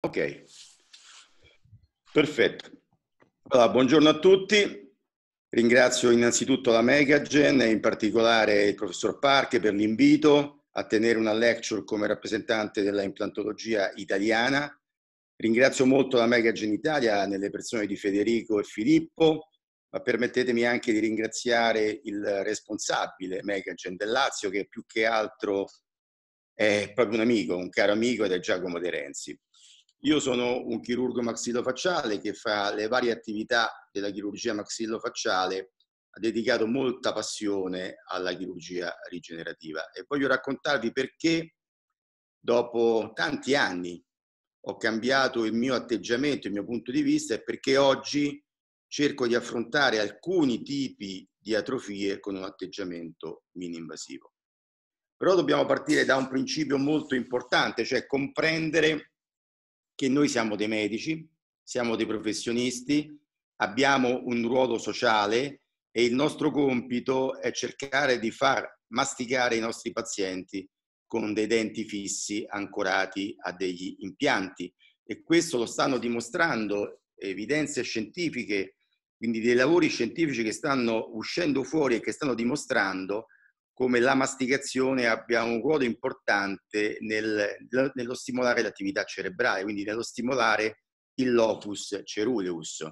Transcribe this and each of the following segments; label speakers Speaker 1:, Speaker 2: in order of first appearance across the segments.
Speaker 1: Ok, perfetto. Allora, buongiorno a tutti. Ringrazio innanzitutto la Megagen e in particolare il professor Parche per l'invito a tenere una lecture come rappresentante della implantologia italiana. Ringrazio molto la Megagen Italia nelle persone di Federico e Filippo, ma permettetemi anche di ringraziare il responsabile Megagen del Lazio che più che altro è proprio un amico, un caro amico ed è Giacomo De Renzi. Io sono un chirurgo maxillofacciale che fa le varie attività della chirurgia maxillofacciale, ha dedicato molta passione alla chirurgia rigenerativa e voglio raccontarvi perché dopo tanti anni ho cambiato il mio atteggiamento, il mio punto di vista e perché oggi cerco di affrontare alcuni tipi di atrofie con un atteggiamento mini-invasivo. Però dobbiamo partire da un principio molto importante, cioè comprendere che noi siamo dei medici, siamo dei professionisti, abbiamo un ruolo sociale e il nostro compito è cercare di far masticare i nostri pazienti con dei denti fissi ancorati a degli impianti. E questo lo stanno dimostrando evidenze scientifiche, quindi dei lavori scientifici che stanno uscendo fuori e che stanno dimostrando come la masticazione abbia un ruolo importante nel, nello stimolare l'attività cerebrale, quindi nello stimolare il locus ceruleus.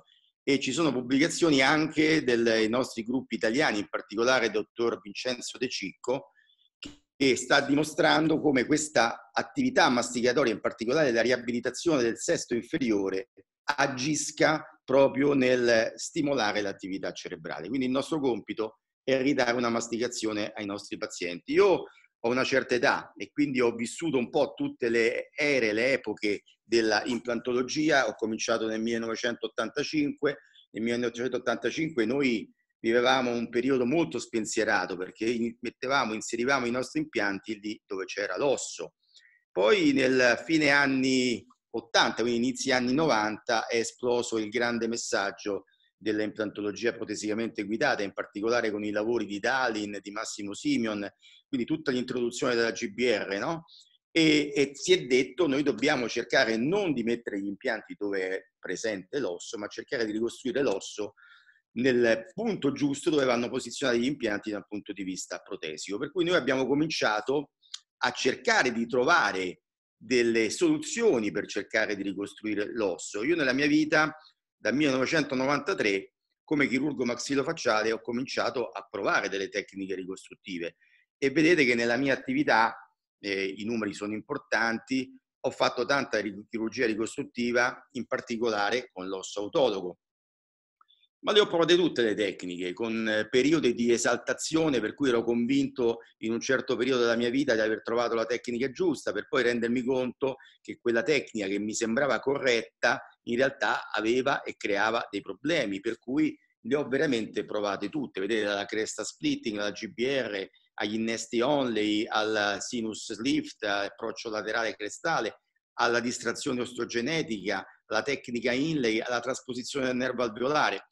Speaker 1: E ci sono pubblicazioni anche dei nostri gruppi italiani, in particolare il dottor Vincenzo De Cicco, che sta dimostrando come questa attività masticatoria, in particolare la riabilitazione del sesto inferiore, agisca proprio nel stimolare l'attività cerebrale. Quindi il nostro compito e ridare una masticazione ai nostri pazienti. Io ho una certa età e quindi ho vissuto un po' tutte le ere, le epoche della implantologia. Ho cominciato nel 1985. Nel 1985 noi vivevamo un periodo molto spensierato perché mettevamo, inserivamo i nostri impianti lì dove c'era l'osso. Poi nel fine anni 80, quindi inizi anni 90, è esploso il grande messaggio della implantologia protesicamente guidata, in particolare con i lavori di Dalin, di Massimo Simeon, quindi tutta l'introduzione della GBR, no? E, e, si è detto noi dobbiamo cercare non di mettere gli impianti dove è presente l'osso, ma cercare di ricostruire l'osso nel punto giusto dove vanno posizionati gli impianti dal punto di vista protesico. Per cui noi abbiamo cominciato a cercare di trovare delle soluzioni per cercare di ricostruire l'osso. Io nella mia vita dal 1993 come chirurgo maxillofacciale ho cominciato a provare delle tecniche ricostruttive e vedete che nella mia attività, eh, i numeri sono importanti, ho fatto tanta chirurgia ricostruttiva, in particolare con l'osso autologo. Ma le ho provate tutte le tecniche, con eh, periodi di esaltazione per cui ero convinto in un certo periodo della mia vita di aver trovato la tecnica giusta, per poi rendermi conto che quella tecnica che mi sembrava corretta in realtà aveva e creava dei problemi, per cui le ho veramente provate tutte, vedete dalla cresta splitting, dalla GBR, agli innesti only, al sinus lift, all'approccio laterale crestale, alla distrazione ostrogenetica, alla tecnica inlay, alla trasposizione del nervo alveolare.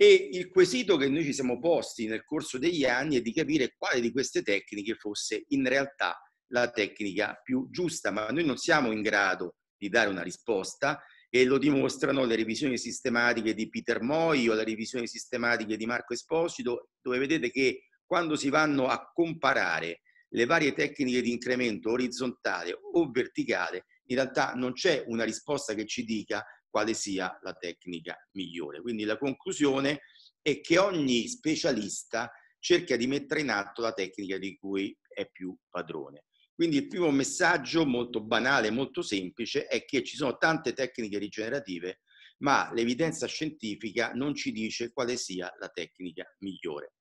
Speaker 1: E il quesito che noi ci siamo posti nel corso degli anni è di capire quale di queste tecniche fosse in realtà la tecnica più giusta, ma noi non siamo in grado di dare una risposta e lo dimostrano le revisioni sistematiche di Peter Moi o le revisioni sistematiche di Marco Esposito, dove vedete che quando si vanno a comparare le varie tecniche di incremento orizzontale o verticale, in realtà non c'è una risposta che ci dica quale sia la tecnica migliore. Quindi la conclusione è che ogni specialista cerca di mettere in atto la tecnica di cui è più padrone. Quindi il primo messaggio molto banale, molto semplice, è che ci sono tante tecniche rigenerative, ma l'evidenza scientifica non ci dice quale sia la tecnica migliore.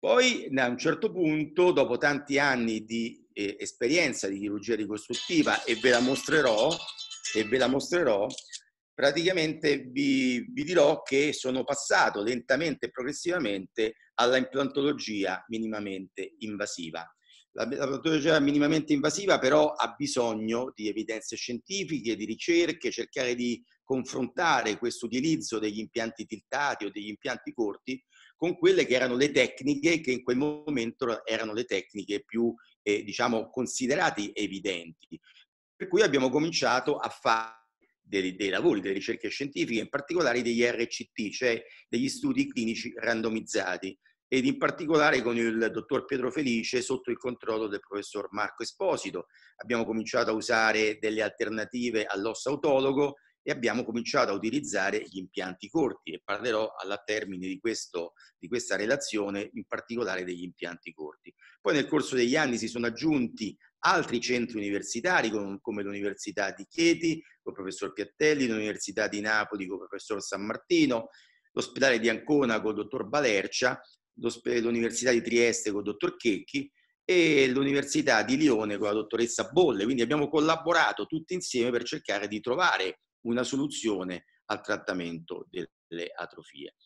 Speaker 1: Poi, a un certo punto, dopo tanti anni di eh, esperienza di chirurgia ricostruttiva, e ve la mostrerò, e ve la mostrerò, praticamente vi, vi dirò che sono passato lentamente e progressivamente alla implantologia minimamente invasiva. La, la minimamente invasiva però ha bisogno di evidenze scientifiche, di ricerche, cercare di confrontare questo utilizzo degli impianti tiltati o degli impianti corti con quelle che erano le tecniche che in quel momento erano le tecniche più, eh, diciamo, considerate evidenti. Per cui abbiamo cominciato a fare dei, dei, lavori, delle ricerche scientifiche, in particolare degli RCT, cioè degli studi clinici randomizzati, ed in particolare con il dottor Pietro Felice sotto il controllo del professor Marco Esposito. Abbiamo cominciato a usare delle alternative all'osso autologo e abbiamo cominciato a utilizzare gli impianti corti e parlerò alla termine di, questo, di questa relazione in particolare degli impianti corti. Poi nel corso degli anni si sono aggiunti altri centri universitari come l'Università di Chieti con il professor Piattelli, l'Università di Napoli con il professor San Martino, l'ospedale di Ancona con il dottor Balercia, l'Università di Trieste con il dottor Checchi e l'Università di Lione con la dottoressa Bolle. Quindi abbiamo collaborato tutti insieme per cercare di trovare una soluzione al trattamento delle atrofie.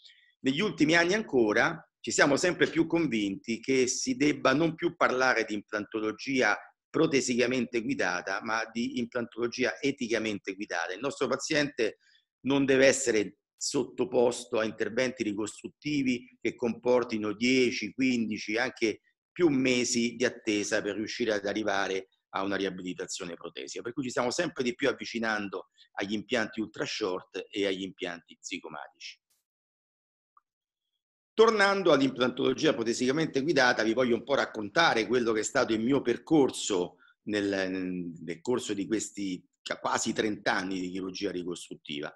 Speaker 1: Negli ultimi anni ancora ci siamo sempre più convinti che si debba non più parlare di implantologia protesicamente guidata, ma di implantologia eticamente guidata. Il nostro paziente non deve essere sottoposto a interventi ricostruttivi che comportino 10, 15, anche più mesi di attesa per riuscire ad arrivare a una riabilitazione protesica. Per cui ci stiamo sempre di più avvicinando agli impianti ultra short e agli impianti zigomatici. Tornando all'implantologia protesicamente guidata, vi voglio un po' raccontare quello che è stato il mio percorso nel, nel corso di questi quasi 30 anni di chirurgia ricostruttiva.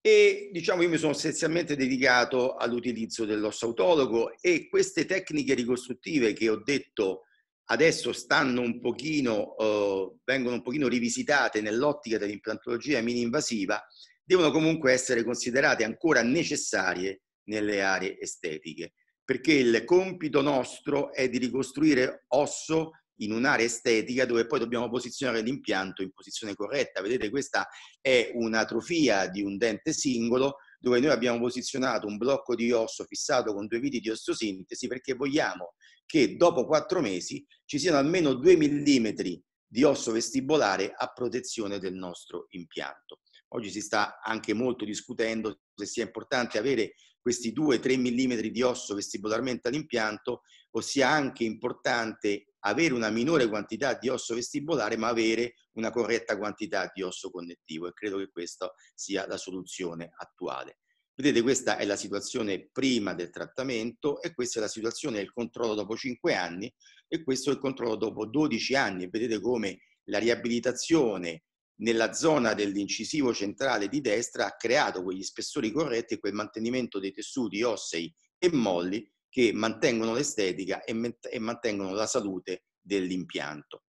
Speaker 1: E diciamo io mi sono essenzialmente dedicato all'utilizzo dell'osso autologo e queste tecniche ricostruttive che ho detto adesso stanno un pochino, eh, vengono un pochino rivisitate nell'ottica dell'implantologia mini-invasiva, devono comunque essere considerate ancora necessarie nelle aree estetiche, perché il compito nostro è di ricostruire osso in un'area estetica dove poi dobbiamo posizionare l'impianto in posizione corretta. Vedete, questa è un'atrofia di un dente singolo dove noi abbiamo posizionato un blocco di osso fissato con due viti di osteosintesi perché vogliamo che dopo quattro mesi ci siano almeno due millimetri di osso vestibolare a protezione del nostro impianto. Oggi si sta anche molto discutendo se sia importante avere questi 2-3 mm di osso vestibolarmente all'impianto o sia anche importante avere una minore quantità di osso vestibolare ma avere una corretta quantità di osso connettivo e credo che questa sia la soluzione attuale. Vedete, questa è la situazione prima del trattamento e questa è la situazione del controllo dopo 5 anni e questo è il controllo dopo 12 anni. Vedete come la riabilitazione nella zona dell'incisivo centrale di destra ha creato quegli spessori corretti e quel mantenimento dei tessuti ossei e molli che mantengono l'estetica e, e mantengono la salute dell'impianto.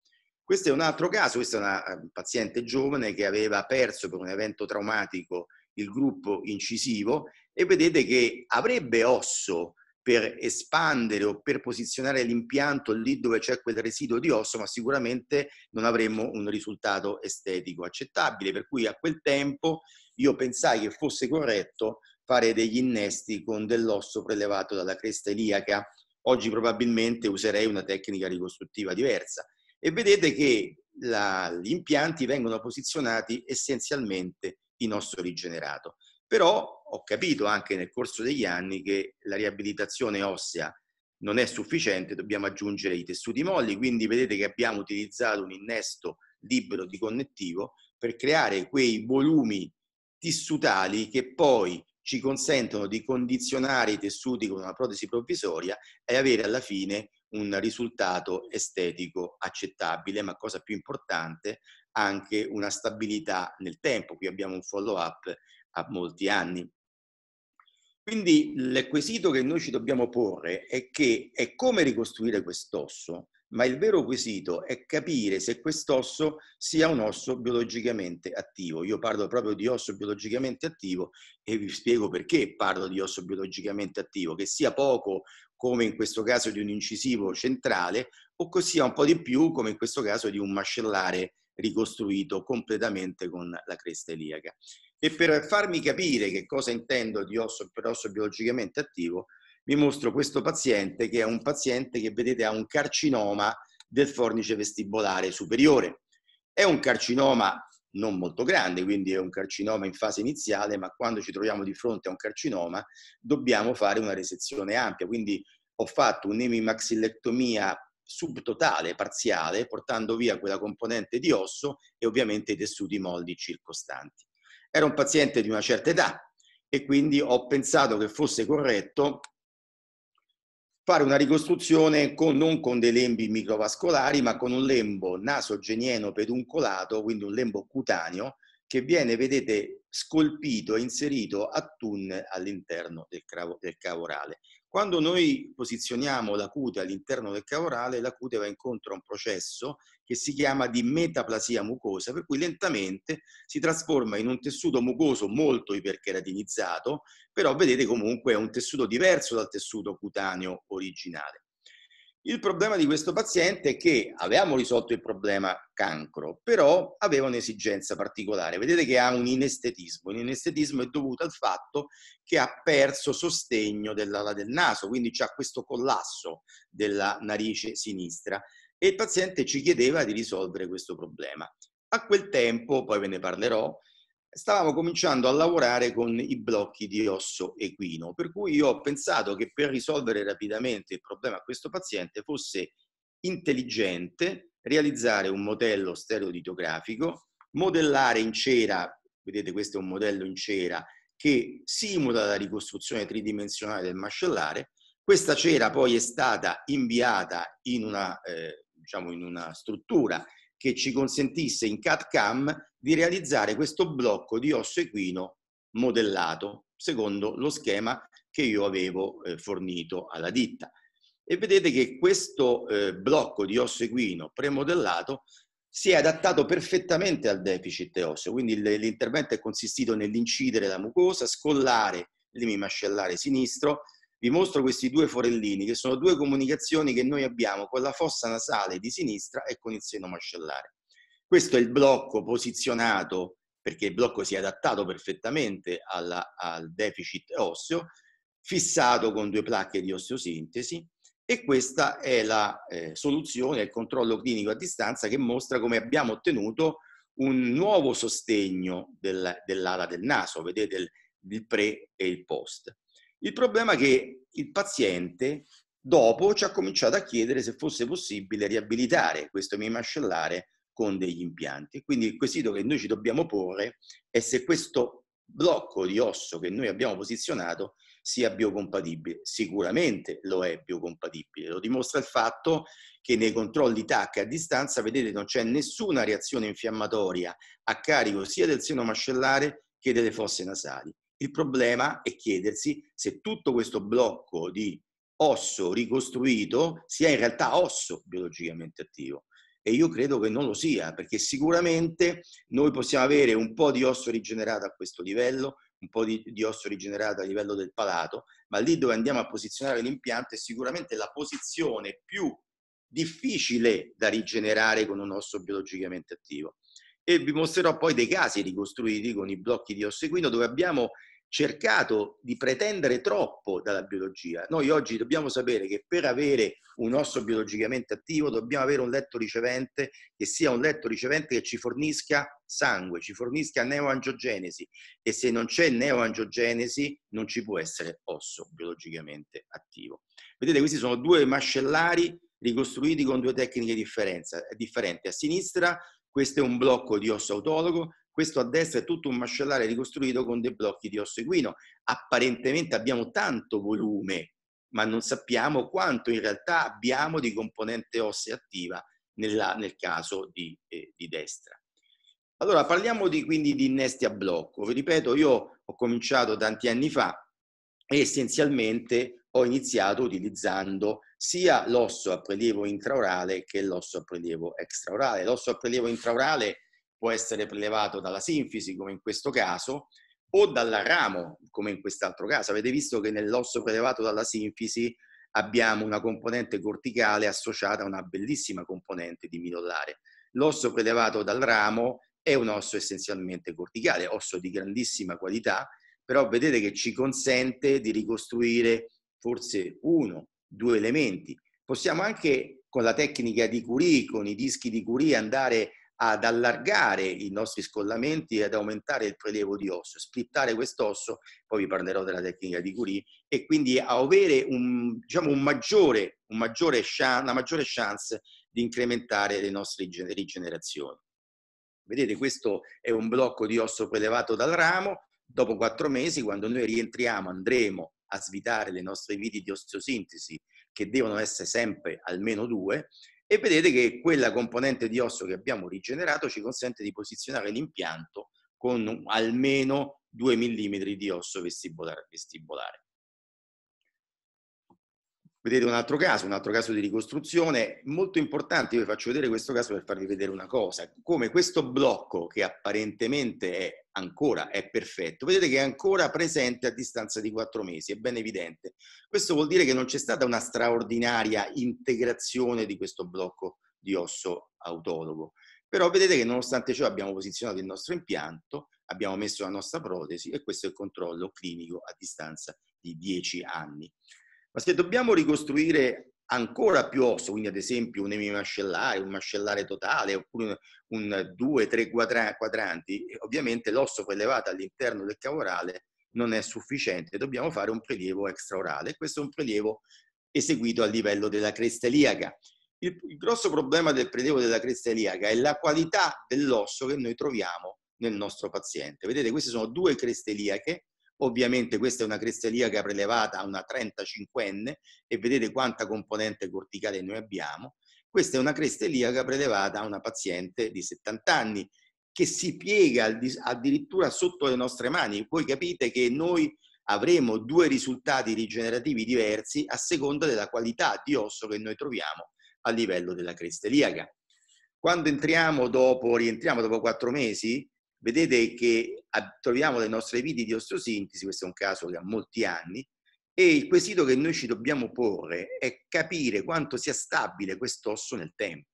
Speaker 1: Questo è un altro caso, questa è una eh, paziente giovane che aveva perso per un evento traumatico il gruppo incisivo e vedete che avrebbe osso per espandere o per posizionare l'impianto lì dove c'è quel residuo di osso, ma sicuramente non avremmo un risultato estetico accettabile. Per cui a quel tempo io pensai che fosse corretto fare degli innesti con dell'osso prelevato dalla cresta iliaca. Oggi probabilmente userei una tecnica ricostruttiva diversa. E vedete che la, gli impianti vengono posizionati essenzialmente in osso rigenerato. Però ho capito anche nel corso degli anni che la riabilitazione ossea non è sufficiente, dobbiamo aggiungere i tessuti molli, quindi vedete che abbiamo utilizzato un innesto libero di connettivo per creare quei volumi tissutali che poi ci consentono di condizionare i tessuti con una protesi provvisoria e avere alla fine un risultato estetico accettabile, ma cosa più importante, anche una stabilità nel tempo. Qui abbiamo un follow-up a molti anni. Quindi il quesito che noi ci dobbiamo porre è che è come ricostruire quest'osso ma il vero quesito è capire se quest'osso sia un osso biologicamente attivo. Io parlo proprio di osso biologicamente attivo e vi spiego perché parlo di osso biologicamente attivo, che sia poco come in questo caso di un incisivo centrale o che sia un po' di più come in questo caso di un mascellare ricostruito completamente con la cresta iliaca. E per farmi capire che cosa intendo di osso per osso biologicamente attivo, vi mostro questo paziente che è un paziente che vedete ha un carcinoma del fornice vestibolare superiore. È un carcinoma non molto grande, quindi è un carcinoma in fase iniziale, ma quando ci troviamo di fronte a un carcinoma dobbiamo fare una resezione ampia. Quindi ho fatto un'emimaxillectomia subtotale, parziale, portando via quella componente di osso e ovviamente i tessuti moldi circostanti. Era un paziente di una certa età e quindi ho pensato che fosse corretto fare una ricostruzione con, non con dei lembi microvascolari, ma con un lembo nasogenieno peduncolato, quindi un lembo cutaneo, che viene, vedete, scolpito e inserito a tun all'interno del, del cavo orale. Quando noi posizioniamo la cute all'interno del cavo orale, la cute va incontro a un processo che si chiama di metaplasia mucosa, per cui lentamente si trasforma in un tessuto mucoso molto iperkeratinizzato, però vedete comunque è un tessuto diverso dal tessuto cutaneo originale. Il problema di questo paziente è che avevamo risolto il problema cancro, però aveva un'esigenza particolare. Vedete che ha un inestetismo. L'inestetismo è dovuto al fatto che ha perso sostegno dell'ala del naso, quindi c'è questo collasso della narice sinistra e il paziente ci chiedeva di risolvere questo problema. A quel tempo, poi ve ne parlerò, stavamo cominciando a lavorare con i blocchi di osso equino, per cui io ho pensato che per risolvere rapidamente il problema a questo paziente fosse intelligente realizzare un modello stereolitografico, modellare in cera, vedete questo è un modello in cera che simula la ricostruzione tridimensionale del mascellare, questa cera poi è stata inviata in una, eh, diciamo in una struttura che ci consentisse in CAD-CAM di realizzare questo blocco di osso equino modellato secondo lo schema che io avevo eh, fornito alla ditta. E vedete che questo eh, blocco di osso equino premodellato si è adattato perfettamente al deficit osseo, quindi l'intervento è consistito nell'incidere la mucosa, scollare l'emimascellare sinistro, vi mostro questi due forellini che sono due comunicazioni che noi abbiamo con la fossa nasale di sinistra e con il seno mascellare. Questo è il blocco posizionato perché il blocco si è adattato perfettamente alla, al deficit osseo, fissato con due placche di osteosintesi e questa è la eh, soluzione, il controllo clinico a distanza che mostra come abbiamo ottenuto un nuovo sostegno del, dell'ala del naso, vedete il, il pre e il post. Il problema è che il paziente dopo ci ha cominciato a chiedere se fosse possibile riabilitare questo mascellare con degli impianti. Quindi il quesito che noi ci dobbiamo porre è se questo blocco di osso che noi abbiamo posizionato sia biocompatibile. Sicuramente lo è biocompatibile, lo dimostra il fatto che nei controlli TAC a distanza, vedete, non c'è nessuna reazione infiammatoria a carico sia del seno mascellare che delle fosse nasali. Il problema è chiedersi se tutto questo blocco di osso ricostruito sia in realtà osso biologicamente attivo. E io credo che non lo sia, perché sicuramente noi possiamo avere un po' di osso rigenerato a questo livello, un po' di, di osso rigenerato a livello del palato, ma lì dove andiamo a posizionare l'impianto è sicuramente la posizione più difficile da rigenerare con un osso biologicamente attivo e vi mostrerò poi dei casi ricostruiti con i blocchi di osso equino dove abbiamo cercato di pretendere troppo dalla biologia. Noi oggi dobbiamo sapere che per avere un osso biologicamente attivo dobbiamo avere un letto ricevente che sia un letto ricevente che ci fornisca sangue, ci fornisca neoangiogenesi e se non c'è neoangiogenesi non ci può essere osso biologicamente attivo. Vedete, questi sono due mascellari ricostruiti con due tecniche differenti. A sinistra questo è un blocco di osso autologo, questo a destra è tutto un mascellare ricostruito con dei blocchi di osso equino. Apparentemente abbiamo tanto volume, ma non sappiamo quanto in realtà abbiamo di componente ossea attiva nella, nel caso di, eh, di destra. Allora, parliamo di, quindi di innesti a blocco. Vi ripeto, io ho cominciato tanti anni fa e essenzialmente ho iniziato utilizzando sia l'osso a prelievo intraorale che l'osso a prelievo extraorale. L'osso a prelievo intraorale può essere prelevato dalla sinfisi, come in questo caso, o dal ramo, come in quest'altro caso. Avete visto che nell'osso prelevato dalla sinfisi abbiamo una componente corticale associata a una bellissima componente di midollare. L'osso prelevato dal ramo è un osso essenzialmente corticale, osso di grandissima qualità, però vedete che ci consente di ricostruire forse uno, due elementi. Possiamo anche con la tecnica di Curie, con i dischi di Curie, andare ad allargare i nostri scollamenti e ad aumentare il prelievo di osso, splittare quest'osso, poi vi parlerò della tecnica di Curie, e quindi avere un, diciamo, un maggiore, un maggiore chance, una maggiore chance di incrementare le nostre rigenerazioni. Vedete, questo è un blocco di osso prelevato dal ramo, dopo quattro mesi, quando noi rientriamo, andremo a svitare le nostre viti di osteosintesi, che devono essere sempre almeno due, e vedete che quella componente di osso che abbiamo rigenerato ci consente di posizionare l'impianto con almeno 2 mm di osso vestibolare. Vedete un altro caso, un altro caso di ricostruzione molto importante, io vi faccio vedere questo caso per farvi vedere una cosa, come questo blocco che apparentemente è ancora è perfetto, vedete che è ancora presente a distanza di quattro mesi, è ben evidente. Questo vuol dire che non c'è stata una straordinaria integrazione di questo blocco di osso autologo. Però vedete che nonostante ciò abbiamo posizionato il nostro impianto, abbiamo messo la nostra protesi e questo è il controllo clinico a distanza di 10 anni. Ma se dobbiamo ricostruire ancora più osso, quindi ad esempio un emimascellare, un mascellare totale, oppure un 2-3 quadranti, ovviamente l'osso prelevato all'interno del cavorale non è sufficiente, dobbiamo fare un prelievo extraorale. Questo è un prelievo eseguito a livello della cresta iliaca. Il, il grosso problema del prelievo della cresta iliaca è la qualità dell'osso che noi troviamo nel nostro paziente. Vedete, queste sono due creste iliache Ovviamente questa è una cresta iliaca prelevata a una 35enne e vedete quanta componente corticale noi abbiamo. Questa è una cresta iliaca prelevata a una paziente di 70 anni che si piega addirittura sotto le nostre mani. Voi capite che noi avremo due risultati rigenerativi diversi a seconda della qualità di osso che noi troviamo a livello della cresta iliaca. Quando entriamo dopo, rientriamo dopo quattro mesi, vedete che troviamo le nostre viti di osteosintesi, questo è un caso che ha molti anni, e il quesito che noi ci dobbiamo porre è capire quanto sia stabile quest'osso nel tempo.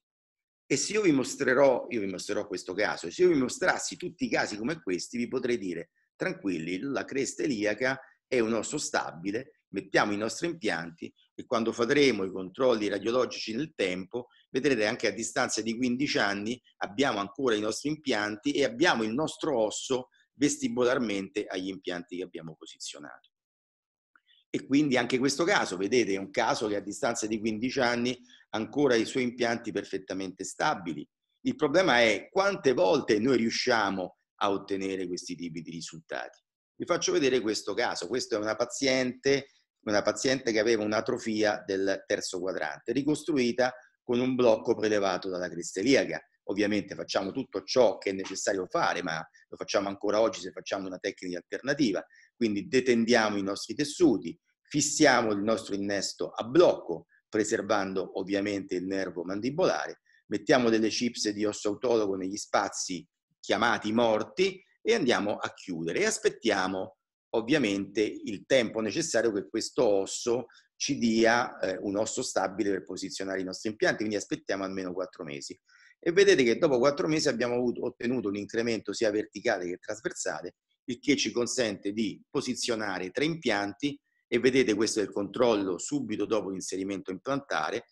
Speaker 1: E se io vi mostrerò, io vi mostrerò questo caso, se io vi mostrassi tutti i casi come questi, vi potrei dire, tranquilli, la cresta iliaca è un osso stabile, mettiamo i nostri impianti e quando faremo i controlli radiologici nel tempo, vedrete anche a distanza di 15 anni abbiamo ancora i nostri impianti e abbiamo il nostro osso vestibolarmente agli impianti che abbiamo posizionato. E quindi anche questo caso, vedete, è un caso che a distanza di 15 anni ancora i suoi impianti perfettamente stabili. Il problema è quante volte noi riusciamo a ottenere questi tipi di risultati. Vi faccio vedere questo caso. Questa è una paziente una paziente che aveva un'atrofia del terzo quadrante, ricostruita con un blocco prelevato dalla cresta iliaca. Ovviamente facciamo tutto ciò che è necessario fare, ma lo facciamo ancora oggi se facciamo una tecnica alternativa. Quindi detendiamo i nostri tessuti, fissiamo il nostro innesto a blocco, preservando ovviamente il nervo mandibolare, mettiamo delle chips di osso autologo negli spazi chiamati morti e andiamo a chiudere e aspettiamo ovviamente il tempo necessario che questo osso ci dia eh, un osso stabile per posizionare i nostri impianti, quindi aspettiamo almeno quattro mesi. E vedete che dopo quattro mesi abbiamo avuto, ottenuto un incremento sia verticale che trasversale, il che ci consente di posizionare tre impianti e vedete questo è il controllo subito dopo l'inserimento implantare,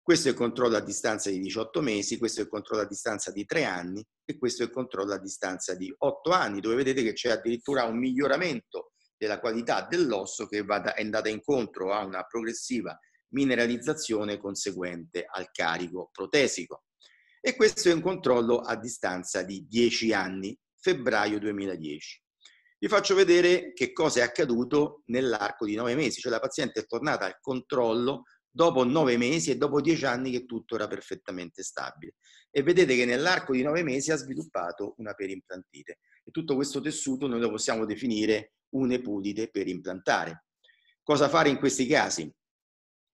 Speaker 1: questo è il controllo a distanza di 18 mesi, questo è il controllo a distanza di 3 anni e questo è il controllo a distanza di 8 anni, dove vedete che c'è addirittura un miglioramento della qualità dell'osso che è andata incontro a una progressiva mineralizzazione conseguente al carico protesico. E questo è un controllo a distanza di 10 anni, febbraio 2010. Vi faccio vedere che cosa è accaduto nell'arco di 9 mesi, cioè la paziente è tornata al controllo dopo nove mesi e dopo dieci anni che tutto era perfettamente stabile. E vedete che nell'arco di nove mesi ha sviluppato una perimplantite. E tutto questo tessuto noi lo possiamo definire un'epudite per implantare. Cosa fare in questi casi?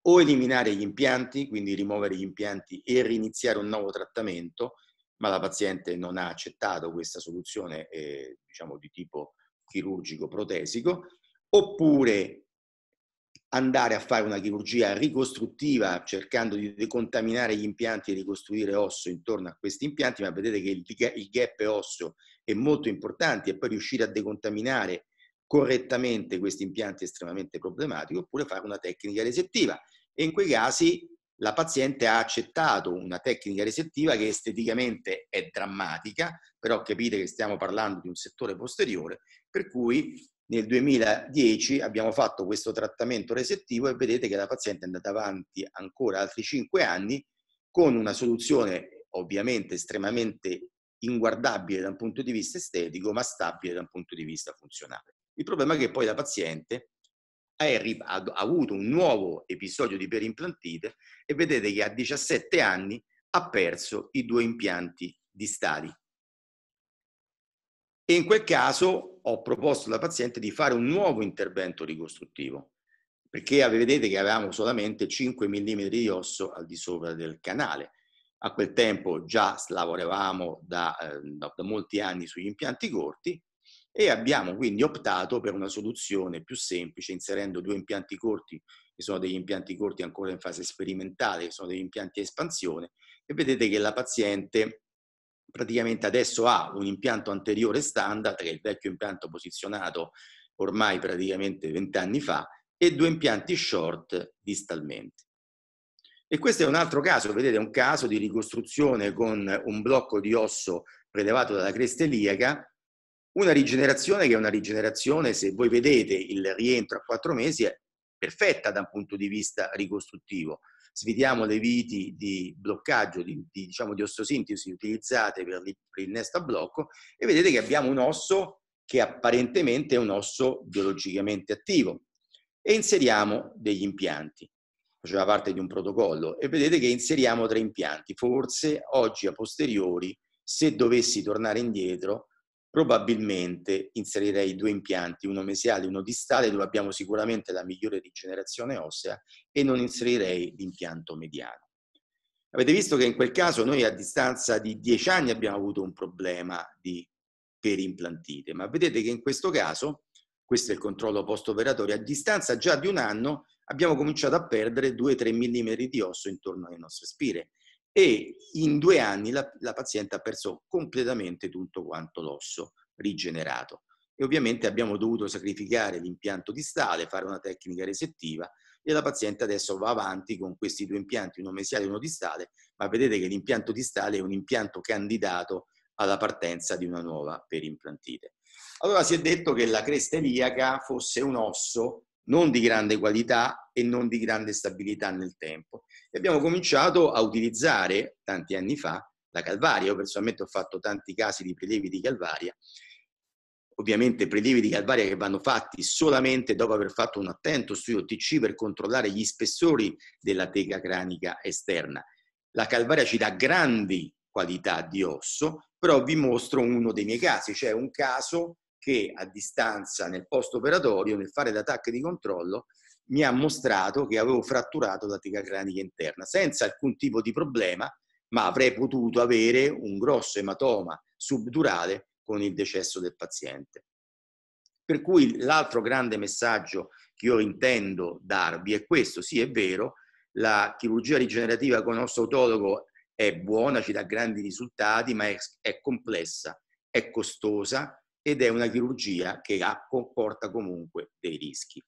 Speaker 1: O eliminare gli impianti, quindi rimuovere gli impianti e riniziare un nuovo trattamento, ma la paziente non ha accettato questa soluzione eh, diciamo di tipo chirurgico protesico, oppure andare a fare una chirurgia ricostruttiva cercando di decontaminare gli impianti e ricostruire osso intorno a questi impianti, ma vedete che il gap osso è molto importante e poi riuscire a decontaminare correttamente questi impianti estremamente problematico, oppure fare una tecnica resettiva. E in quei casi la paziente ha accettato una tecnica recettiva che esteticamente è drammatica, però capite che stiamo parlando di un settore posteriore, per cui nel 2010 abbiamo fatto questo trattamento recettivo e vedete che la paziente è andata avanti ancora altri 5 anni con una soluzione ovviamente estremamente inguardabile da un punto di vista estetico, ma stabile da un punto di vista funzionale. Il problema è che poi la paziente ha avuto un nuovo episodio di perimplantite e vedete che a 17 anni ha perso i due impianti distali. E in quel caso ho proposto alla paziente di fare un nuovo intervento ricostruttivo, perché vedete che avevamo solamente 5 mm di osso al di sopra del canale. A quel tempo già lavoravamo eh, da, da molti anni sugli impianti corti e abbiamo quindi optato per una soluzione più semplice inserendo due impianti corti che sono degli impianti corti ancora in fase sperimentale, che sono degli impianti a espansione e vedete che la paziente praticamente adesso ha un impianto anteriore standard, che è il vecchio impianto posizionato ormai praticamente 20 anni fa, e due impianti short distalmente. E questo è un altro caso, vedete, è un caso di ricostruzione con un blocco di osso prelevato dalla cresta una rigenerazione che è una rigenerazione, se voi vedete il rientro a quattro mesi, è perfetta da un punto di vista ricostruttivo. Svitiamo le viti di bloccaggio, di, di, diciamo, di ossosintesi utilizzate per, il nesto a blocco e vedete che abbiamo un osso che apparentemente è un osso biologicamente attivo e inseriamo degli impianti. Faceva parte di un protocollo e vedete che inseriamo tre impianti. Forse oggi a posteriori, se dovessi tornare indietro, probabilmente inserirei due impianti, uno mesiale e uno distale, dove abbiamo sicuramente la migliore rigenerazione ossea e non inserirei l'impianto mediano. Avete visto che in quel caso noi a distanza di dieci anni abbiamo avuto un problema di perimplantite, ma vedete che in questo caso, questo è il controllo post-operatorio, a distanza già di un anno abbiamo cominciato a perdere 2-3 mm di osso intorno alle nostre spire e in due anni la, la paziente ha perso completamente tutto quanto l'osso rigenerato. E ovviamente abbiamo dovuto sacrificare l'impianto distale, fare una tecnica resettiva e la paziente adesso va avanti con questi due impianti, uno mesiale e uno distale, ma vedete che l'impianto distale è un impianto candidato alla partenza di una nuova perimplantite. Allora si è detto che la cresta iliaca fosse un osso non di grande qualità e non di grande stabilità nel tempo. E abbiamo cominciato a utilizzare, tanti anni fa, la calvaria. Io personalmente ho fatto tanti casi di prelievi di calvaria, ovviamente prelievi di calvaria che vanno fatti solamente dopo aver fatto un attento studio TC per controllare gli spessori della teca cranica esterna. La calvaria ci dà grandi qualità di osso, però vi mostro uno dei miei casi, cioè un caso che a distanza nel post operatorio, nel fare l'attacco di controllo, mi ha mostrato che avevo fratturato la teca cranica interna senza alcun tipo di problema, ma avrei potuto avere un grosso ematoma subdurale con il decesso del paziente. Per cui l'altro grande messaggio che io intendo darvi è questo, sì è vero, la chirurgia rigenerativa con osso autologo è buona, ci dà grandi risultati, ma è, è complessa, è costosa, ed è una chirurgia che ha, comporta comunque dei rischi.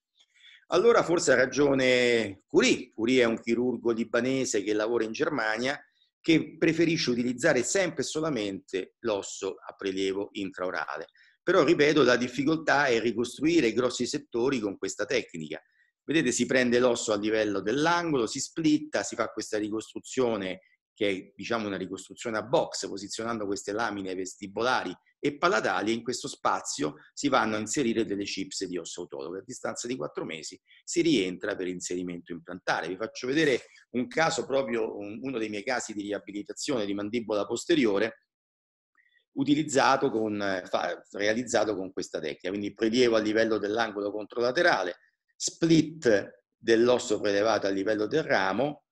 Speaker 1: Allora forse ha ragione Curie. Curie è un chirurgo libanese che lavora in Germania che preferisce utilizzare sempre e solamente l'osso a prelievo intraorale. Però, ripeto, la difficoltà è ricostruire grossi settori con questa tecnica. Vedete, si prende l'osso a livello dell'angolo, si splitta, si fa questa ricostruzione che è diciamo una ricostruzione a box, posizionando queste lamine vestibolari e palatali in questo spazio si vanno a inserire delle chips di osso autologo. A distanza di quattro mesi si rientra per inserimento implantare. Vi faccio vedere un caso proprio, un, uno dei miei casi di riabilitazione di mandibola posteriore utilizzato con, realizzato con questa tecnica, quindi prelievo a livello dell'angolo controlaterale, split dell'osso prelevato a livello del ramo,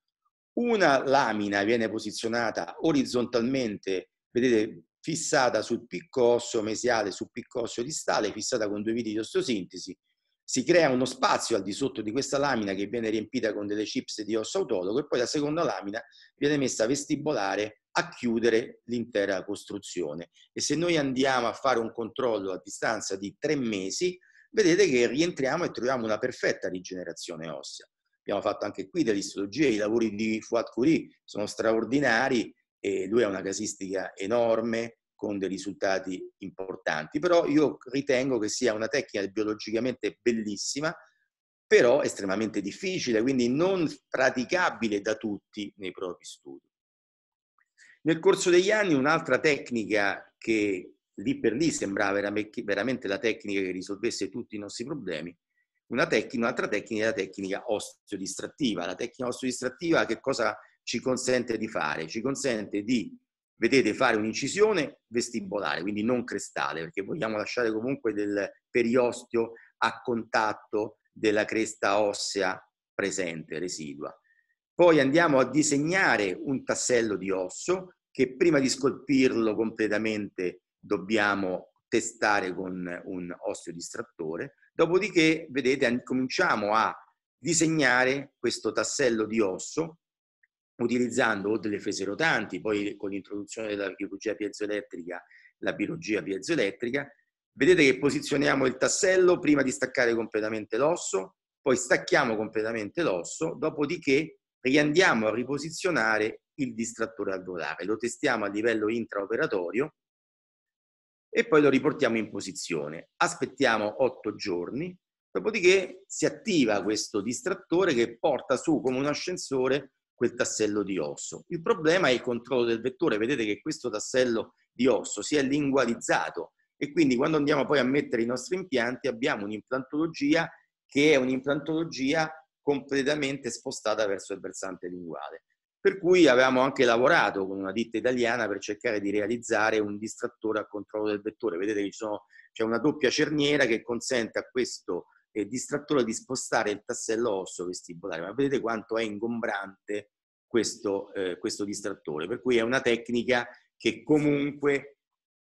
Speaker 1: una lamina viene posizionata orizzontalmente, vedete, fissata sul picco osso mesiale, sul picco osso distale, fissata con due viti di osteosintesi. Si crea uno spazio al di sotto di questa lamina che viene riempita con delle chips di osso autologo e poi la seconda lamina viene messa vestibolare a chiudere l'intera costruzione. E se noi andiamo a fare un controllo a distanza di tre mesi, vedete che rientriamo e troviamo una perfetta rigenerazione ossea. Abbiamo fatto anche qui delle istologie, i lavori di Fuad Curie sono straordinari e lui ha una casistica enorme con dei risultati importanti, però io ritengo che sia una tecnica biologicamente bellissima, però estremamente difficile, quindi non praticabile da tutti nei propri studi. Nel corso degli anni un'altra tecnica che lì per lì sembrava veramente la tecnica che risolvesse tutti i nostri problemi, una tecnica, un'altra tecnica è la tecnica osteodistrattiva. La tecnica osteodistrattiva che cosa ci consente di fare? Ci consente di, vedete, fare un'incisione vestibolare, quindi non crestale, perché vogliamo lasciare comunque del periosteo a contatto della cresta ossea presente, residua. Poi andiamo a disegnare un tassello di osso che prima di scolpirlo completamente dobbiamo testare con un osteodistrattore. Dopodiché, vedete, cominciamo a disegnare questo tassello di osso utilizzando o delle fese rotanti, poi con l'introduzione della chirurgia piezoelettrica, la biologia piezoelettrica, vedete che posizioniamo il tassello prima di staccare completamente l'osso, poi stacchiamo completamente l'osso, dopodiché riandiamo a riposizionare il distrattore alveolare. Lo testiamo a livello intraoperatorio e poi lo riportiamo in posizione. Aspettiamo otto giorni, dopodiché si attiva questo distrattore che porta su come un ascensore quel tassello di osso. Il problema è il controllo del vettore. Vedete che questo tassello di osso si è lingualizzato e quindi quando andiamo poi a mettere i nostri impianti abbiamo un'implantologia che è un'implantologia completamente spostata verso il versante linguale. Per cui avevamo anche lavorato con una ditta italiana per cercare di realizzare un distrattore a controllo del vettore. Vedete che c'è una doppia cerniera che consente a questo eh, distrattore di spostare il tassello osso vestibolare. Ma vedete quanto è ingombrante questo, eh, questo distrattore. Per cui è una tecnica che comunque